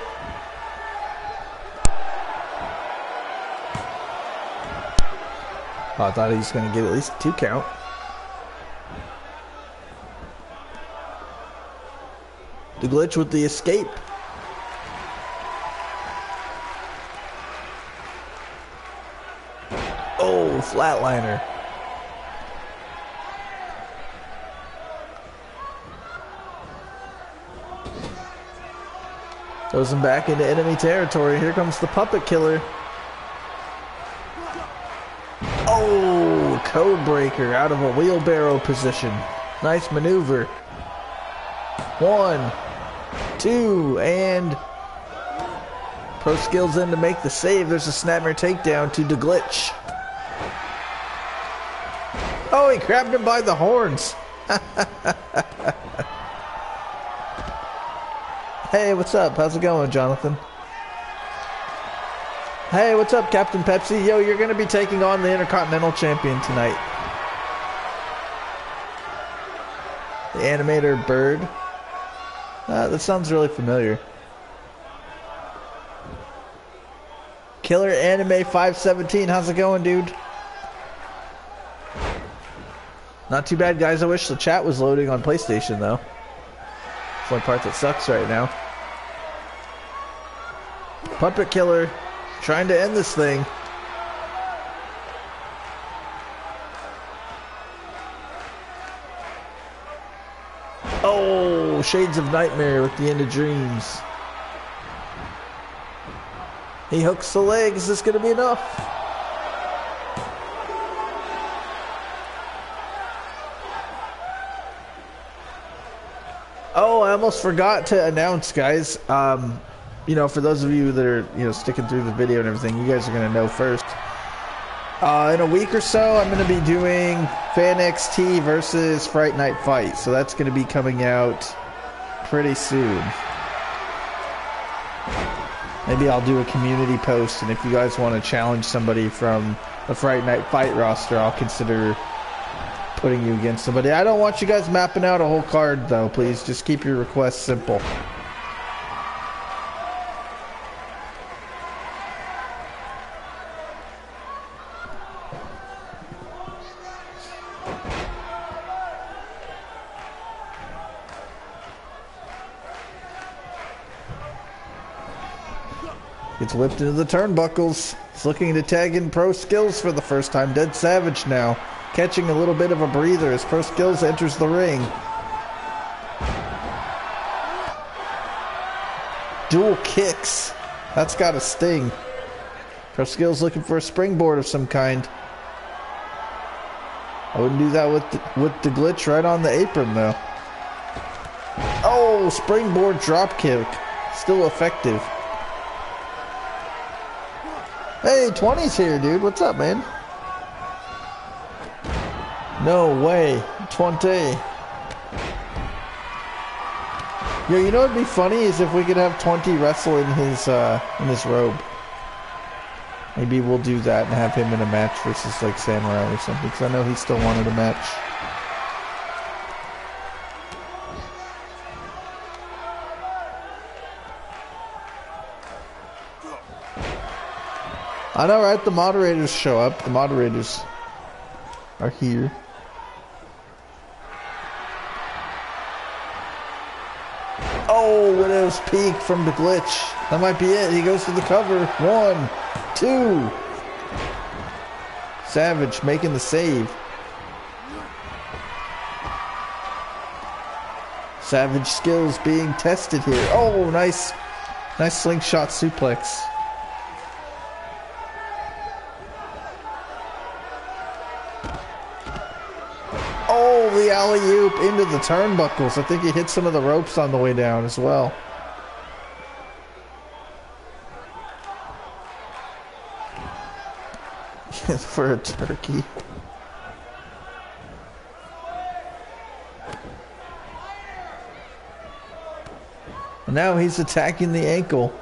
C: Oh, I thought he was gonna get at least two count. The glitch with the escape. Oh, flatliner. Throws him back into enemy territory. Here comes the puppet killer. Oh, code breaker out of a wheelbarrow position. Nice maneuver. One, two, and Pro Skills in to make the save. There's a snapmare takedown to the glitch. Oh, he grabbed him by the horns. hey, what's up? How's it going, Jonathan? Hey, what's up, Captain Pepsi? Yo, you're going to be taking on the Intercontinental Champion tonight. The animator Bird. Uh, that sounds really familiar. Killer Anime 517, how's it going, dude? Not too bad, guys. I wish the chat was loading on PlayStation, though. It's the only part that sucks right now. Puppet Killer trying to end this thing. Oh, Shades of Nightmare with the end of dreams. He hooks the leg. Is this going to be enough? Almost forgot to announce, guys. Um, you know, for those of you that are, you know, sticking through the video and everything, you guys are to know first. Uh, in a week or so, I'm to be doing FanXT versus Fright Night Fight. So that's to be coming out pretty soon. Maybe I'll do a community post, and if you guys want to challenge somebody from the Fright Night Fight roster, I'll consider putting you against somebody. I don't want you guys mapping out a whole card, though. Please, just keep your requests simple. Gets whipped into the turnbuckles. He's looking to tag in Pro Skills for the first time. Dead Savage now. Catching a little bit of a breather as Pro Skills enters the ring. Dual kicks. That's got a sting. Pro Skills looking for a springboard of some kind. I wouldn't do that with the, with the glitch right on the apron though. Oh, springboard drop kick. Still effective. Hey, 20's here, dude. What's up, man? No way. 20. Yo, you know what'd be funny is if we could have 20 wrestle in his, uh, in his robe. Maybe we'll do that and have him in a match versus, like, Samurai or something, because I know he still wanted a match. I know, right? The moderators show up. The moderators are here. Widow's Peak from the glitch. That might be it. He goes for the cover. One, two. Savage making the save. Savage skills being tested here. Oh, nice, nice slingshot suplex. Oh, the alley oop into the turnbuckles. I think he hit some of the ropes on the way down as well. For a turkey. Now he's attacking the ankle.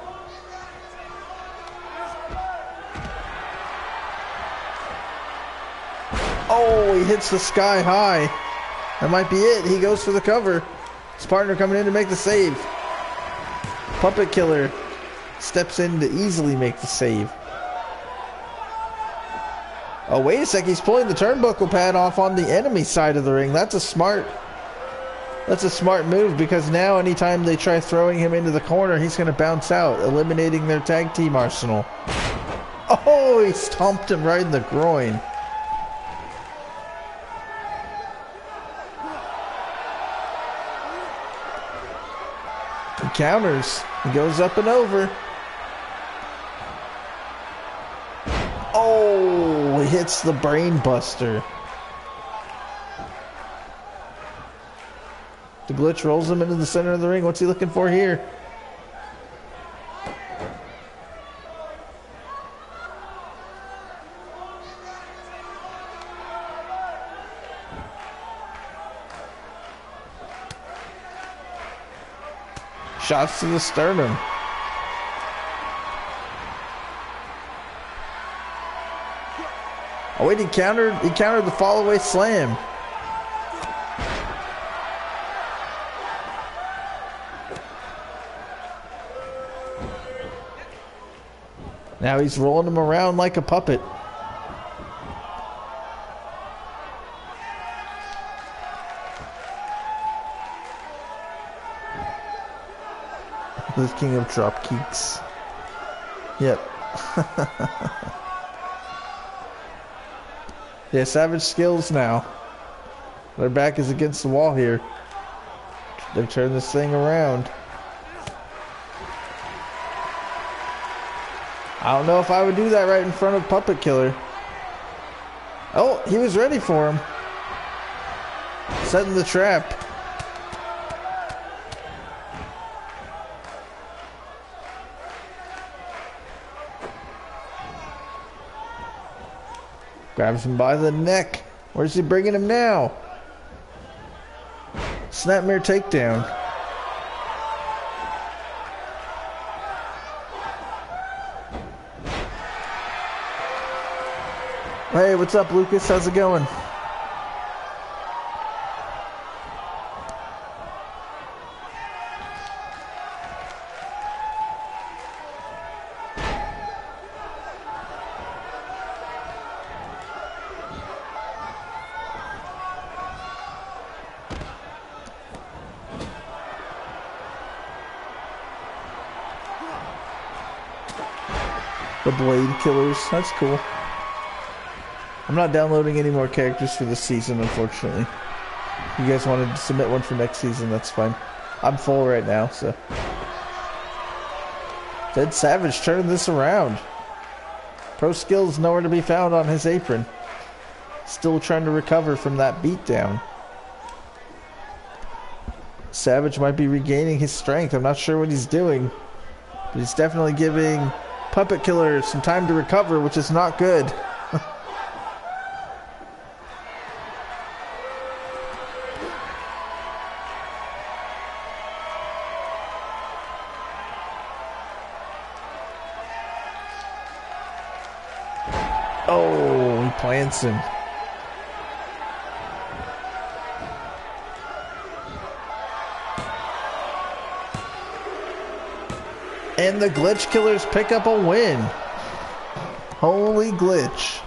C: Oh, he hits the sky high. That might be it. He goes for the cover. His partner coming in to make the save. Puppet Killer steps in to easily make the save. Oh, wait a sec. He's pulling the turnbuckle pad off on the enemy side of the ring. That's a smart that's a smart move because now anytime they try throwing him into the corner, he's going to bounce out, eliminating their tag team arsenal. Oh, he stomped him right in the groin. He counters. He goes up and over. Hits the brain buster. The glitch rolls him into the center of the ring. What's he looking for here? Shots to the sternum. Oh wait, he countered he countered the fall away slam. Now he's rolling him around like a puppet. The king of drop kicks. Yep. yeah, Savage skills now. Their back is against the wall here. They've turned this thing around. I don't know if I would do that right in front of Puppet Killer. Oh, he was ready for him. Setting the trap. Grabs him by the neck. Where's he bringing him now? Snapmare takedown. Hey, what's up, Lucas? How's it going? The Blade Killers. That's cool. I'm not downloading any more characters for this season, unfortunately. If you guys wanted to submit one for next season, that's fine. I'm full right now, so. Dead Savage turning this around. Pro skills nowhere to be found on his apron. Still trying to recover from that beatdown. Savage might be regaining his strength. I'm not sure what he's doing. But he's definitely giving Puppet Killer some time to recover, which is not good. oh, he plants him. And the Glitch Killers pick up a win. Holy glitch.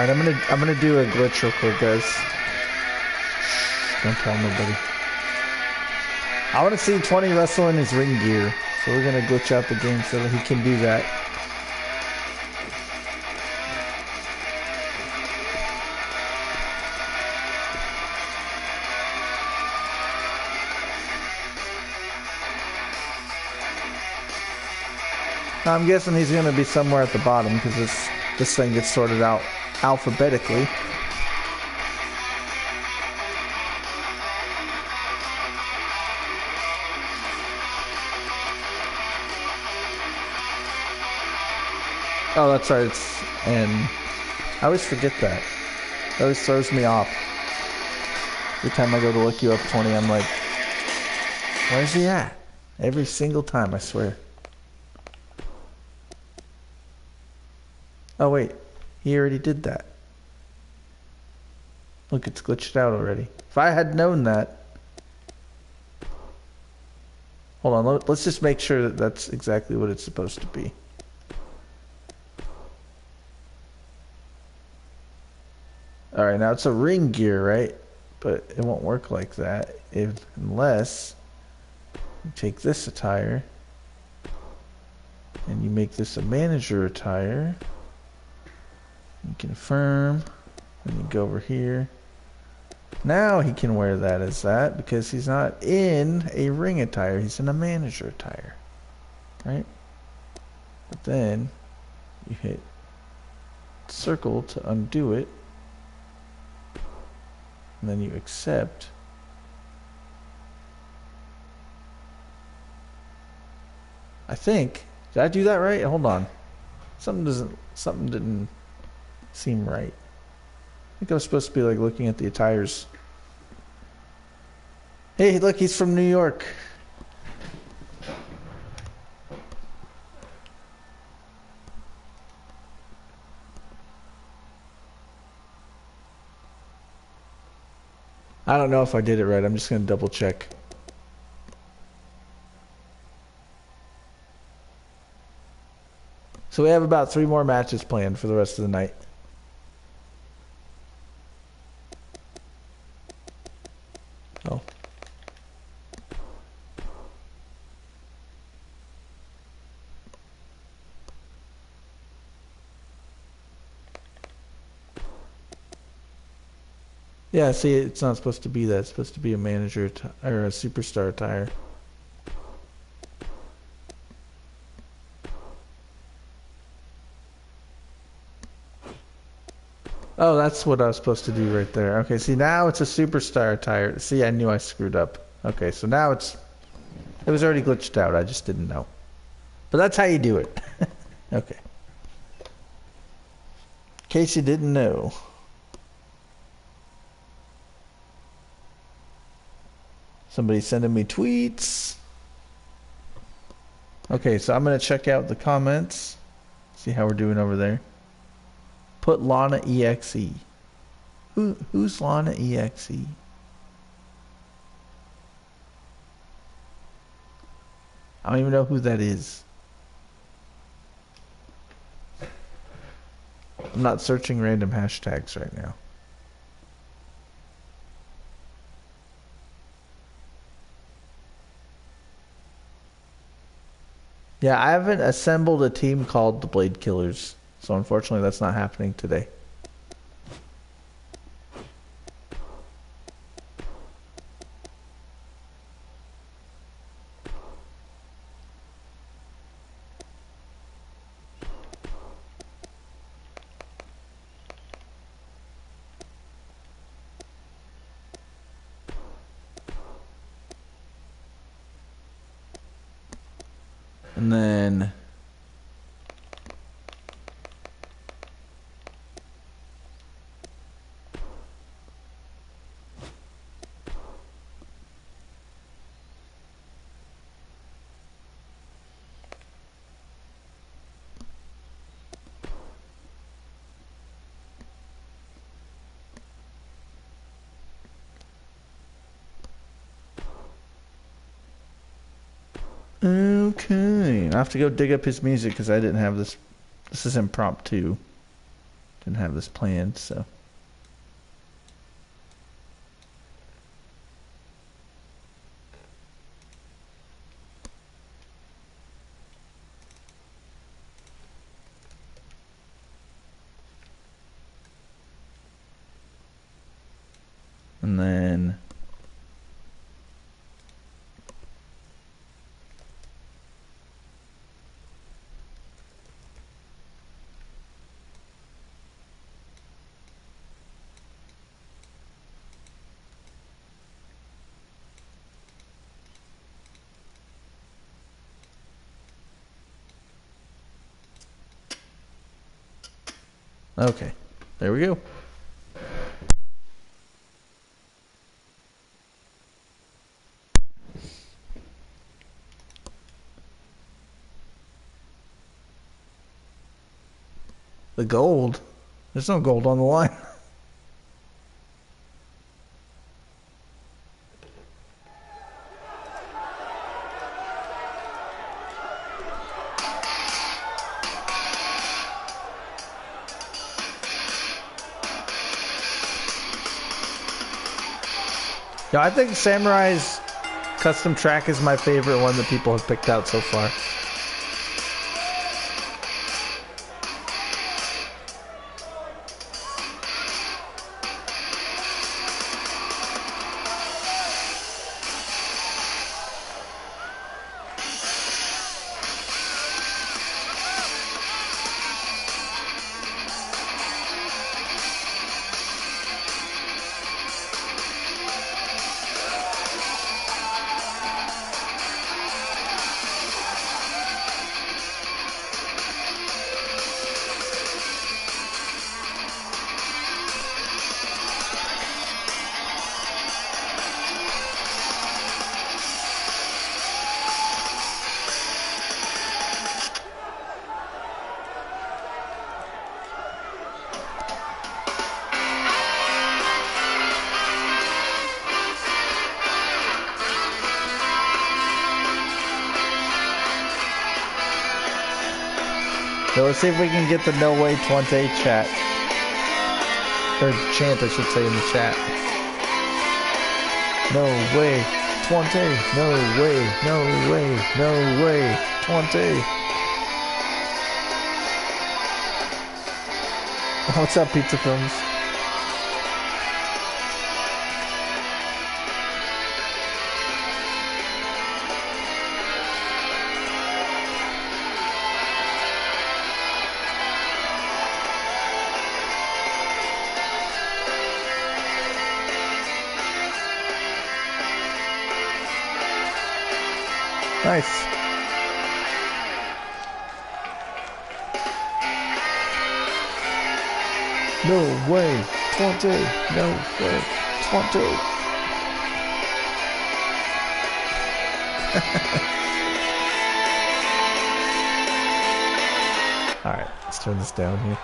C: All right, I'm gonna I'm gonna do a glitch real quick, guys. Don't tell nobody. I want to see 20 wrestle in his ring gear, so we're gonna glitch out the game so that he can do that. I'm guessing he's gonna be somewhere at the bottom because this this thing gets sorted out alphabetically. Oh, that's right. It's and I always forget that. It always throws me off. Every time I go to look you up 20, I'm like, where's he at? Every single time, I swear. Oh wait, he already did that. Look, it's glitched out already. If I had known that... Hold on, let's just make sure that that's exactly what it's supposed to be. Alright, now it's a ring gear, right? But it won't work like that if unless you take this attire and you make this a manager attire. You confirm, and you go over here. Now he can wear that as that because he's not in a ring attire, he's in a manager attire. Right? But then you hit circle to undo it. And then you accept. I think. Did I do that right? Hold on. Something doesn't something didn't seem right. I think I was supposed to be like looking at the attires. Hey, look, he's from New York. I don't know if I did it right. I'm just going to double check. So we have about three more matches planned for the rest of the night. Oh. Yeah, see, it's not supposed to be that. It's supposed to be a manager or a superstar attire. Oh, that's what I was supposed to do right there. Okay, see, now it's a superstar tire. See, I knew I screwed up. Okay, so now it's... It was already glitched out. I just didn't know. But that's how you do it. okay. In case you didn't know. Somebody sending me tweets. Okay, so I'm going to check out the comments. See how we're doing over there. Put Lana EXE. Who, who's Lana EXE? I don't even know who that is. I'm not searching random hashtags right now. Yeah, I haven't assembled a team called the Blade Killers, so unfortunately that's not happening today. And then Okay, I have to go dig up his music because I didn't have this. This is impromptu. Didn't have this planned, so. And then Okay, there we go. The gold? There's no gold on the line. I think Samurai's custom track is my favorite one that people have picked out so far. So let's see if we can get the No Way 20 chat. Or chant, I should say, in the chat. No way 20. No way. No way. No way 20. What's up, Pizza Films? Way. 20. Alright, let's turn this down here.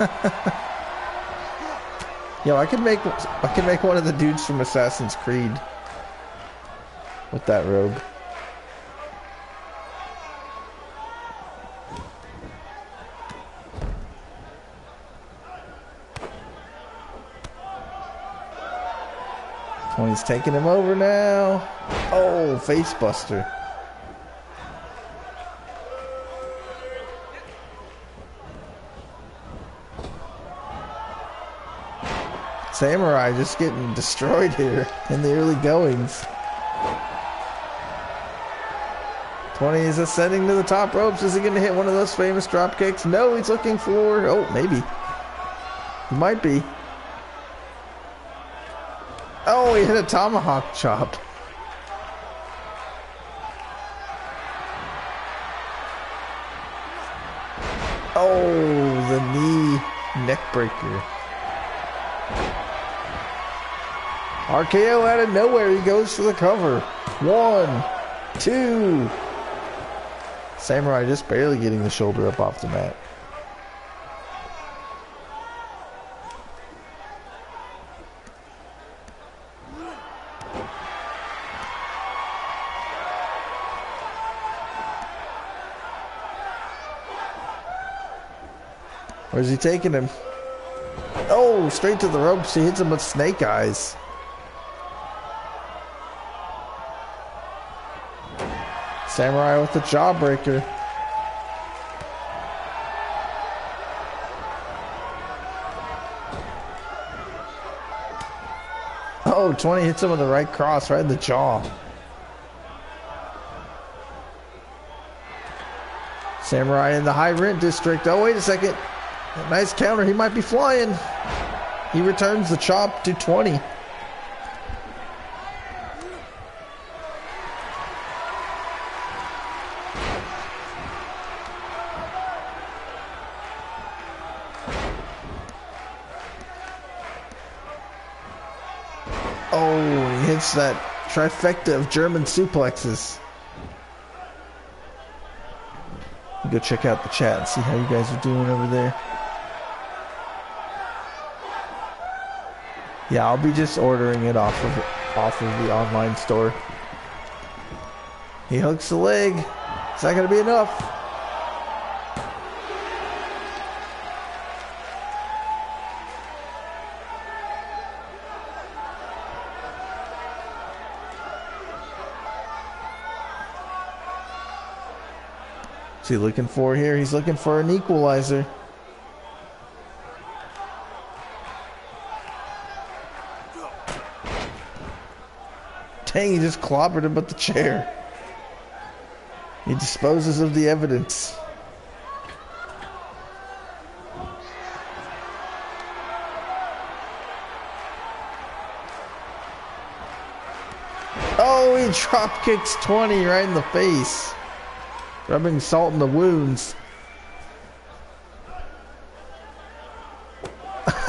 C: Yo, I could make I could make one of the dudes from Assassin's Creed with that robe. Twenty's taking him over now. Oh, face buster. Samurai just getting destroyed here in the early goings. 20 is ascending to the top ropes. Is he going to hit one of those famous drop kicks? No, he's looking for. Oh, maybe. He might be. Oh, he hit a tomahawk chop. Oh, the knee neck breaker. RKO out of nowhere. He goes for the cover. One, two. Samurai just barely getting the shoulder up off the mat. Where's he taking him? Oh, straight to the ropes. He hits him with snake eyes. Samurai with the jawbreaker. Oh, 20 hits him with the right cross, right in the jaw. Samurai in the high rent district. Oh, wait a second. Nice counter. He might be flying. He returns the chop to 20. Oh, he hits that trifecta of German suplexes. Go check out the chat and see how you guys are doing over there. Yeah, I'll be just ordering it off of off of the online store. He hooks the leg. Is that gonna be enough? What's he looking for here? He's looking for an equalizer. Dang, he just clobbered him with the chair. He disposes of the evidence. Oh, he drop kicks 20 right in the face. Rubbing salt in the wounds.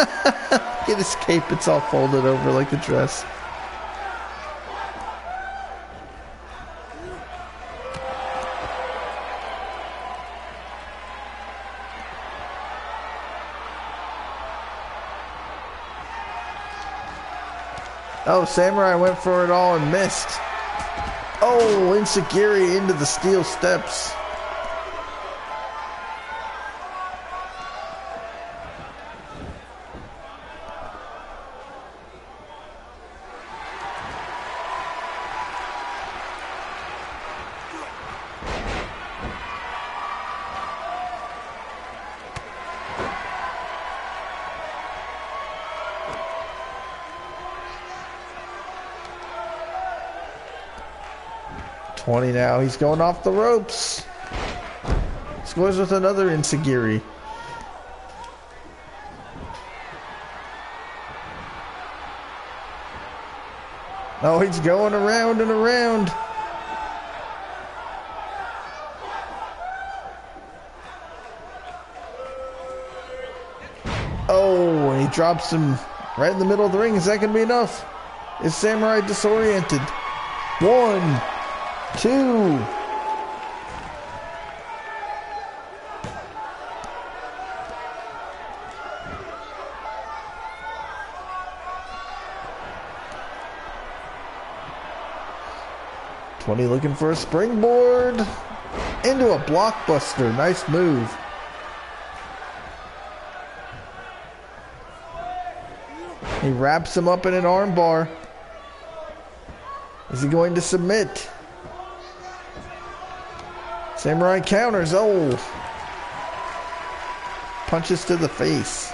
C: Get his cape, it's all folded over like a dress. Oh, Samurai went for it all and missed. Oh, Enzuigiri into the steel steps. Twenty now. He's going off the ropes. Scores with another Enzuigiri. Oh, he's going around and around. Oh, and he drops him right in the middle of the ring. Is that going to be enough? Is Samurai disoriented? One, two. Twenty looking for a springboard into a blockbuster. Nice move. He wraps him up in an armbar. Is he going to submit? Samurai counters. Oh. Punches to the face.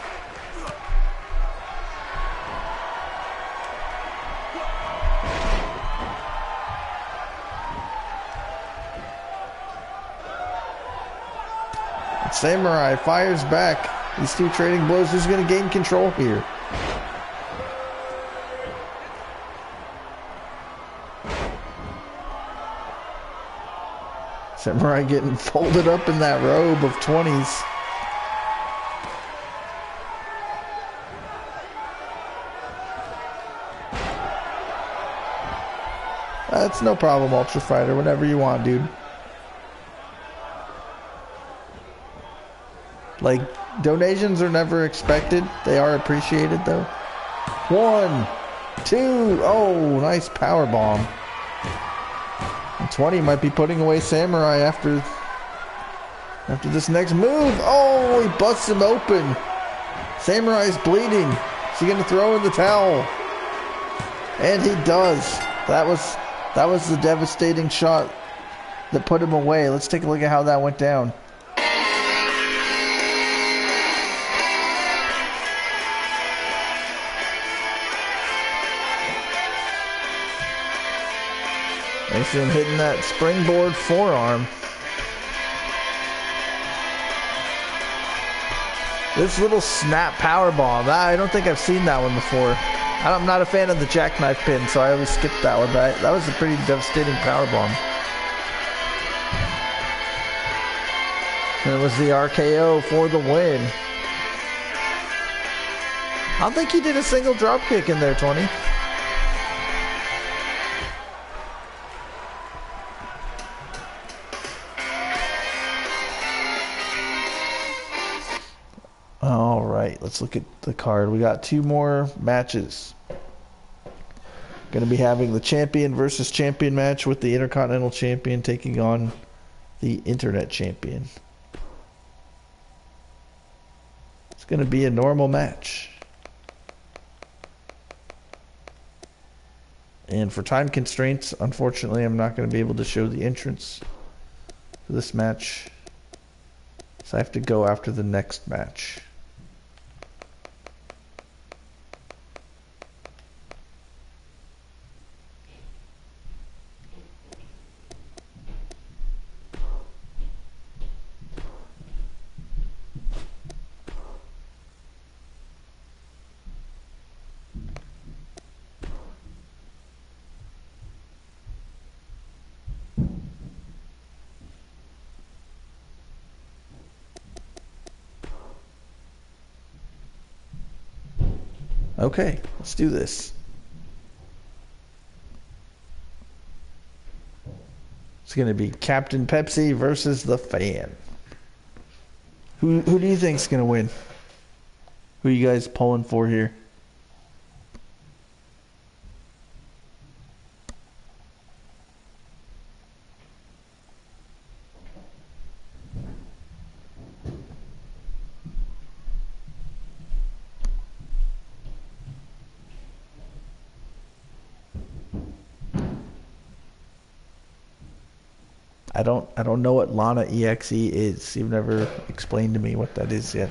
C: Samurai fires back. These two trading blows. Who's going to gain control here? Samurai getting folded up in that robe of 20s. That's no problem, Ultra Fighter. Whenever you want, dude. Like, donations are never expected. They are appreciated, though. One, two, oh, nice power bomb. 20 might be putting away Samurai after After this next move, oh, he busts him open. Samurai's bleeding. Is he gonna throw in the towel? And he does. That was that was the devastating shot that put him away. Let's take a look at how that went down. Him hitting that springboard forearm. This little snap power bomb. I don't think I've seen that one before. I'm not a fan of the jackknife pin, so I always skip that one. But that was a pretty devastating power bomb. And it was the RKO for the win. I don't think he did a single drop kick in there, 20. Let's look at the card. We got two more matches. Going to be having the champion versus champion match with the Intercontinental Champion taking on the Internet Champion. It's going to be a normal match. And for time constraints, unfortunately, I'm not going to be able to show the entrance for this match. So I have to go after the next match. Okay, let's do this. It's going to be Captain Pepsi versus the fan. Who who do you think's going to win? Who are you guys pulling for here? I don't I don't know what Lana EXE is. You've never explained to me what that is yet.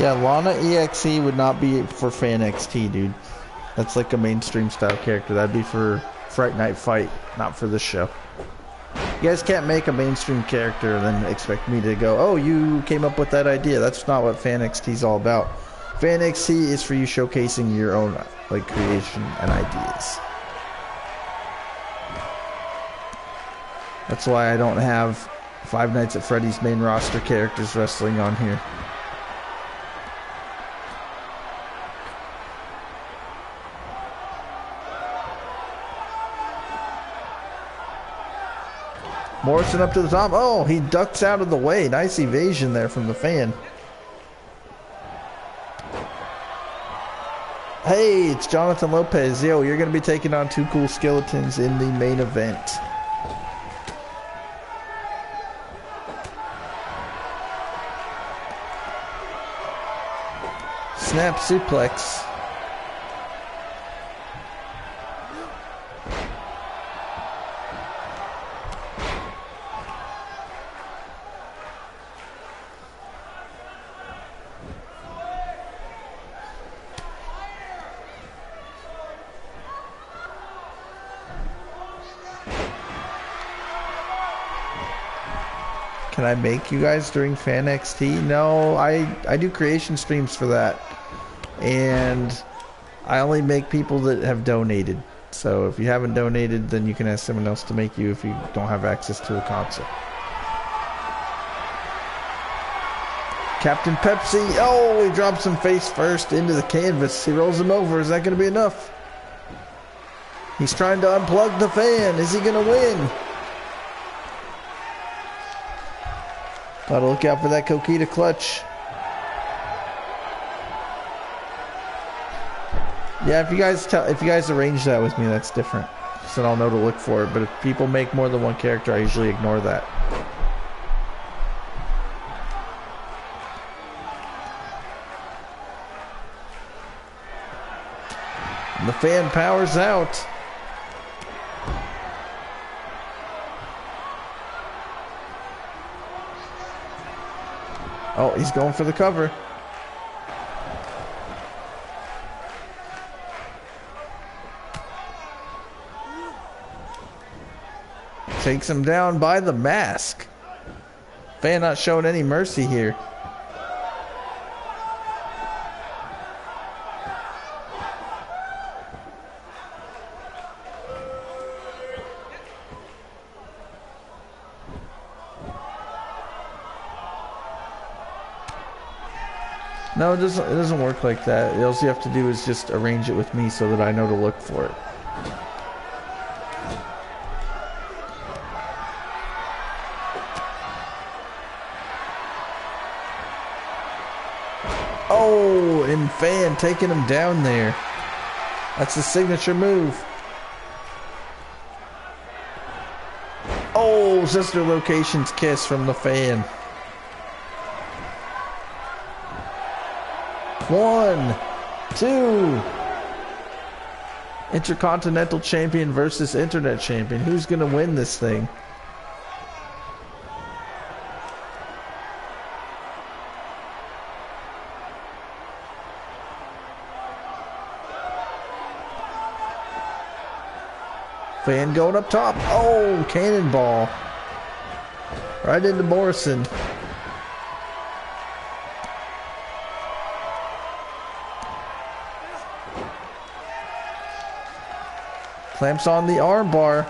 C: Yeah, Lana EXE would not be for FanXT, dude. That's like a mainstream style character. That'd be for Friday Night Freddy's, not for this show. You guys can't make a mainstream character and then expect me to go, oh, you came up with that idea. That's not what FanXT is all about. FanXT is for you showcasing your own like creation and ideas. That's why I don't have Five Nights at Freddy's main roster characters wrestling on here. Morrison up to the top. Oh, he ducks out of the way. Nice evasion there from the fan. Hey, it's Jonathan Lopez. Yo, you're going to be taking on two cool skeletons in the main event. Snap suplex. I make you guys during FanXT? No, I I do creation streams for that, and I only make people that have donated. So if you haven't donated, then you can ask someone else to make you if you don't have access to a console. Captain Pepsi. Oh, he drops him face first into the canvas. He rolls him over. Is that going to be enough? He's trying to unplug the fan. Is he going to win? Gotta look out for that Coquina clutch. Yeah, if you guys tell, if you guys arrange that with me, that's different. So I'll know to look for it. But if people make more than one character, I usually ignore that. And the fan powers out. Oh, he's going for the cover. Takes him down by the mask. Fan not showing any mercy here. No, it doesn't. It doesn't work like that. All you have to do is just arrange it with me so that I know to look for it. Oh, and Fan taking him down there. That's the signature move. Oh, sister location's kiss from the fan. One, two. Intercontinental champion versus internet champion. Who's going to win this thing? Fan going up top. Oh, cannonball. Right into Morrison. Clamps on the armbar.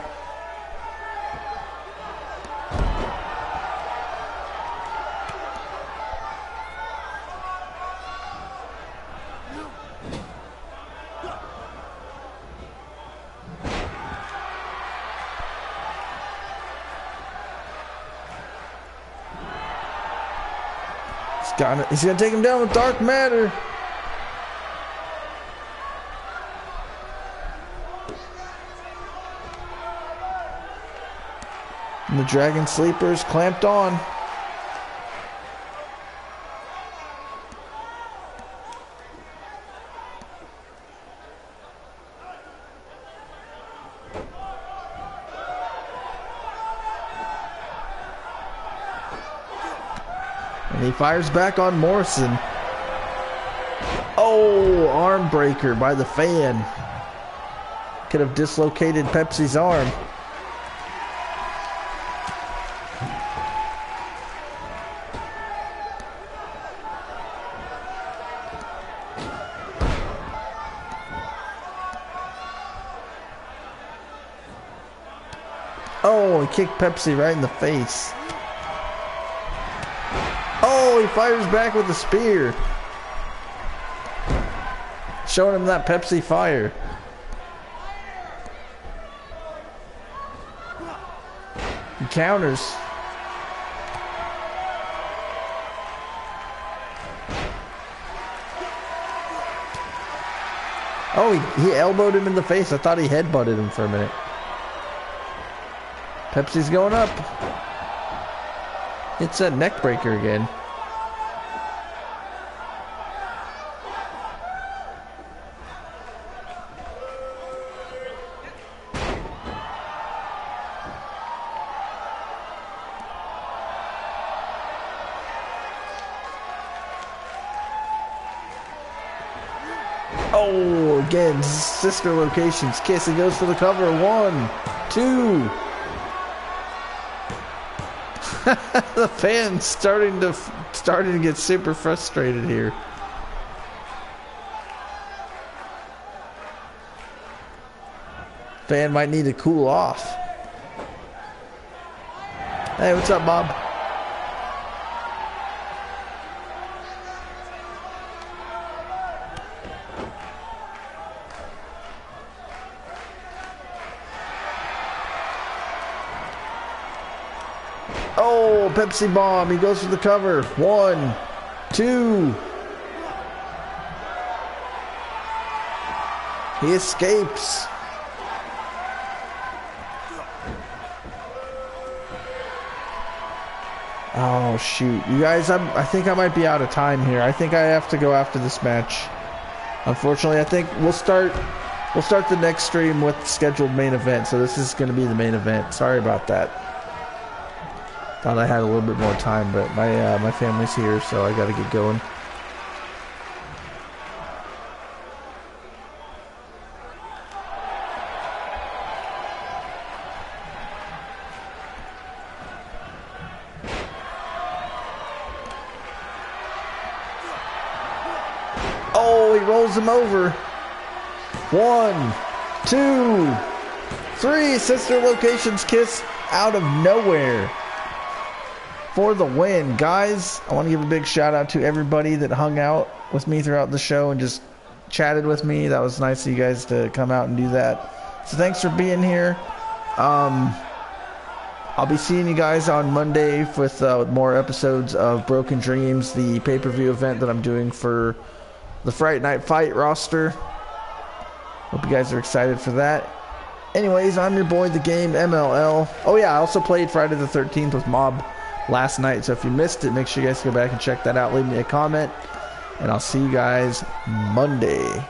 C: He's it. He's gonna take him down with dark matter. The dragon sleepers clamped on. And he fires back on Morrison. Oh, arm breaker by the fan. Could have dislocated Pepsi's arm. Oh, he Pepsi right in the face. Oh, he fires back with a spear. Showing him that Pepsi fire. He counters. Oh, he, he elbowed him in the face. I thought he headbutted him for a minute. Pepsi's going up. It's a neck breaker again. Oh, again, sister locations. Kiss, goes for the cover. One, two. the fans starting to starting to get super frustrated here. Fan might need to cool off. Hey, what's up, Bob? Pepsi bomb. He goes for the cover. One, two. He escapes. Oh shoot, you guys! I'm, I think I might be out of time here. I think I have to go after this match. Unfortunately, I think we'll start we'll start the next stream with scheduled main event. So this is going to be the main event. Sorry about that. Thought I had a little bit more time, but my uh, my family's here, so I got to get going. Oh, he rolls him over. One, two, three. Sister Locations kiss out of nowhere for the win. Guys, I want to give a big shout out to everybody that hung out with me throughout the show and just chatted with me. That was nice of you guys to come out and do that. So thanks for being here. Um, I'll be seeing you guys on Monday with uh, more episodes of Broken Dreams, the pay per view event that I'm doing for the Friday Night Fight roster. Hope you guys are excited for that. Anyways, I'm your boy, the game MLL. Oh yeah, I also played Friday the 13th with Mob last night. So if you missed it, make sure you guys go back and check that out. Leave me a comment, and I'll see you guys Monday.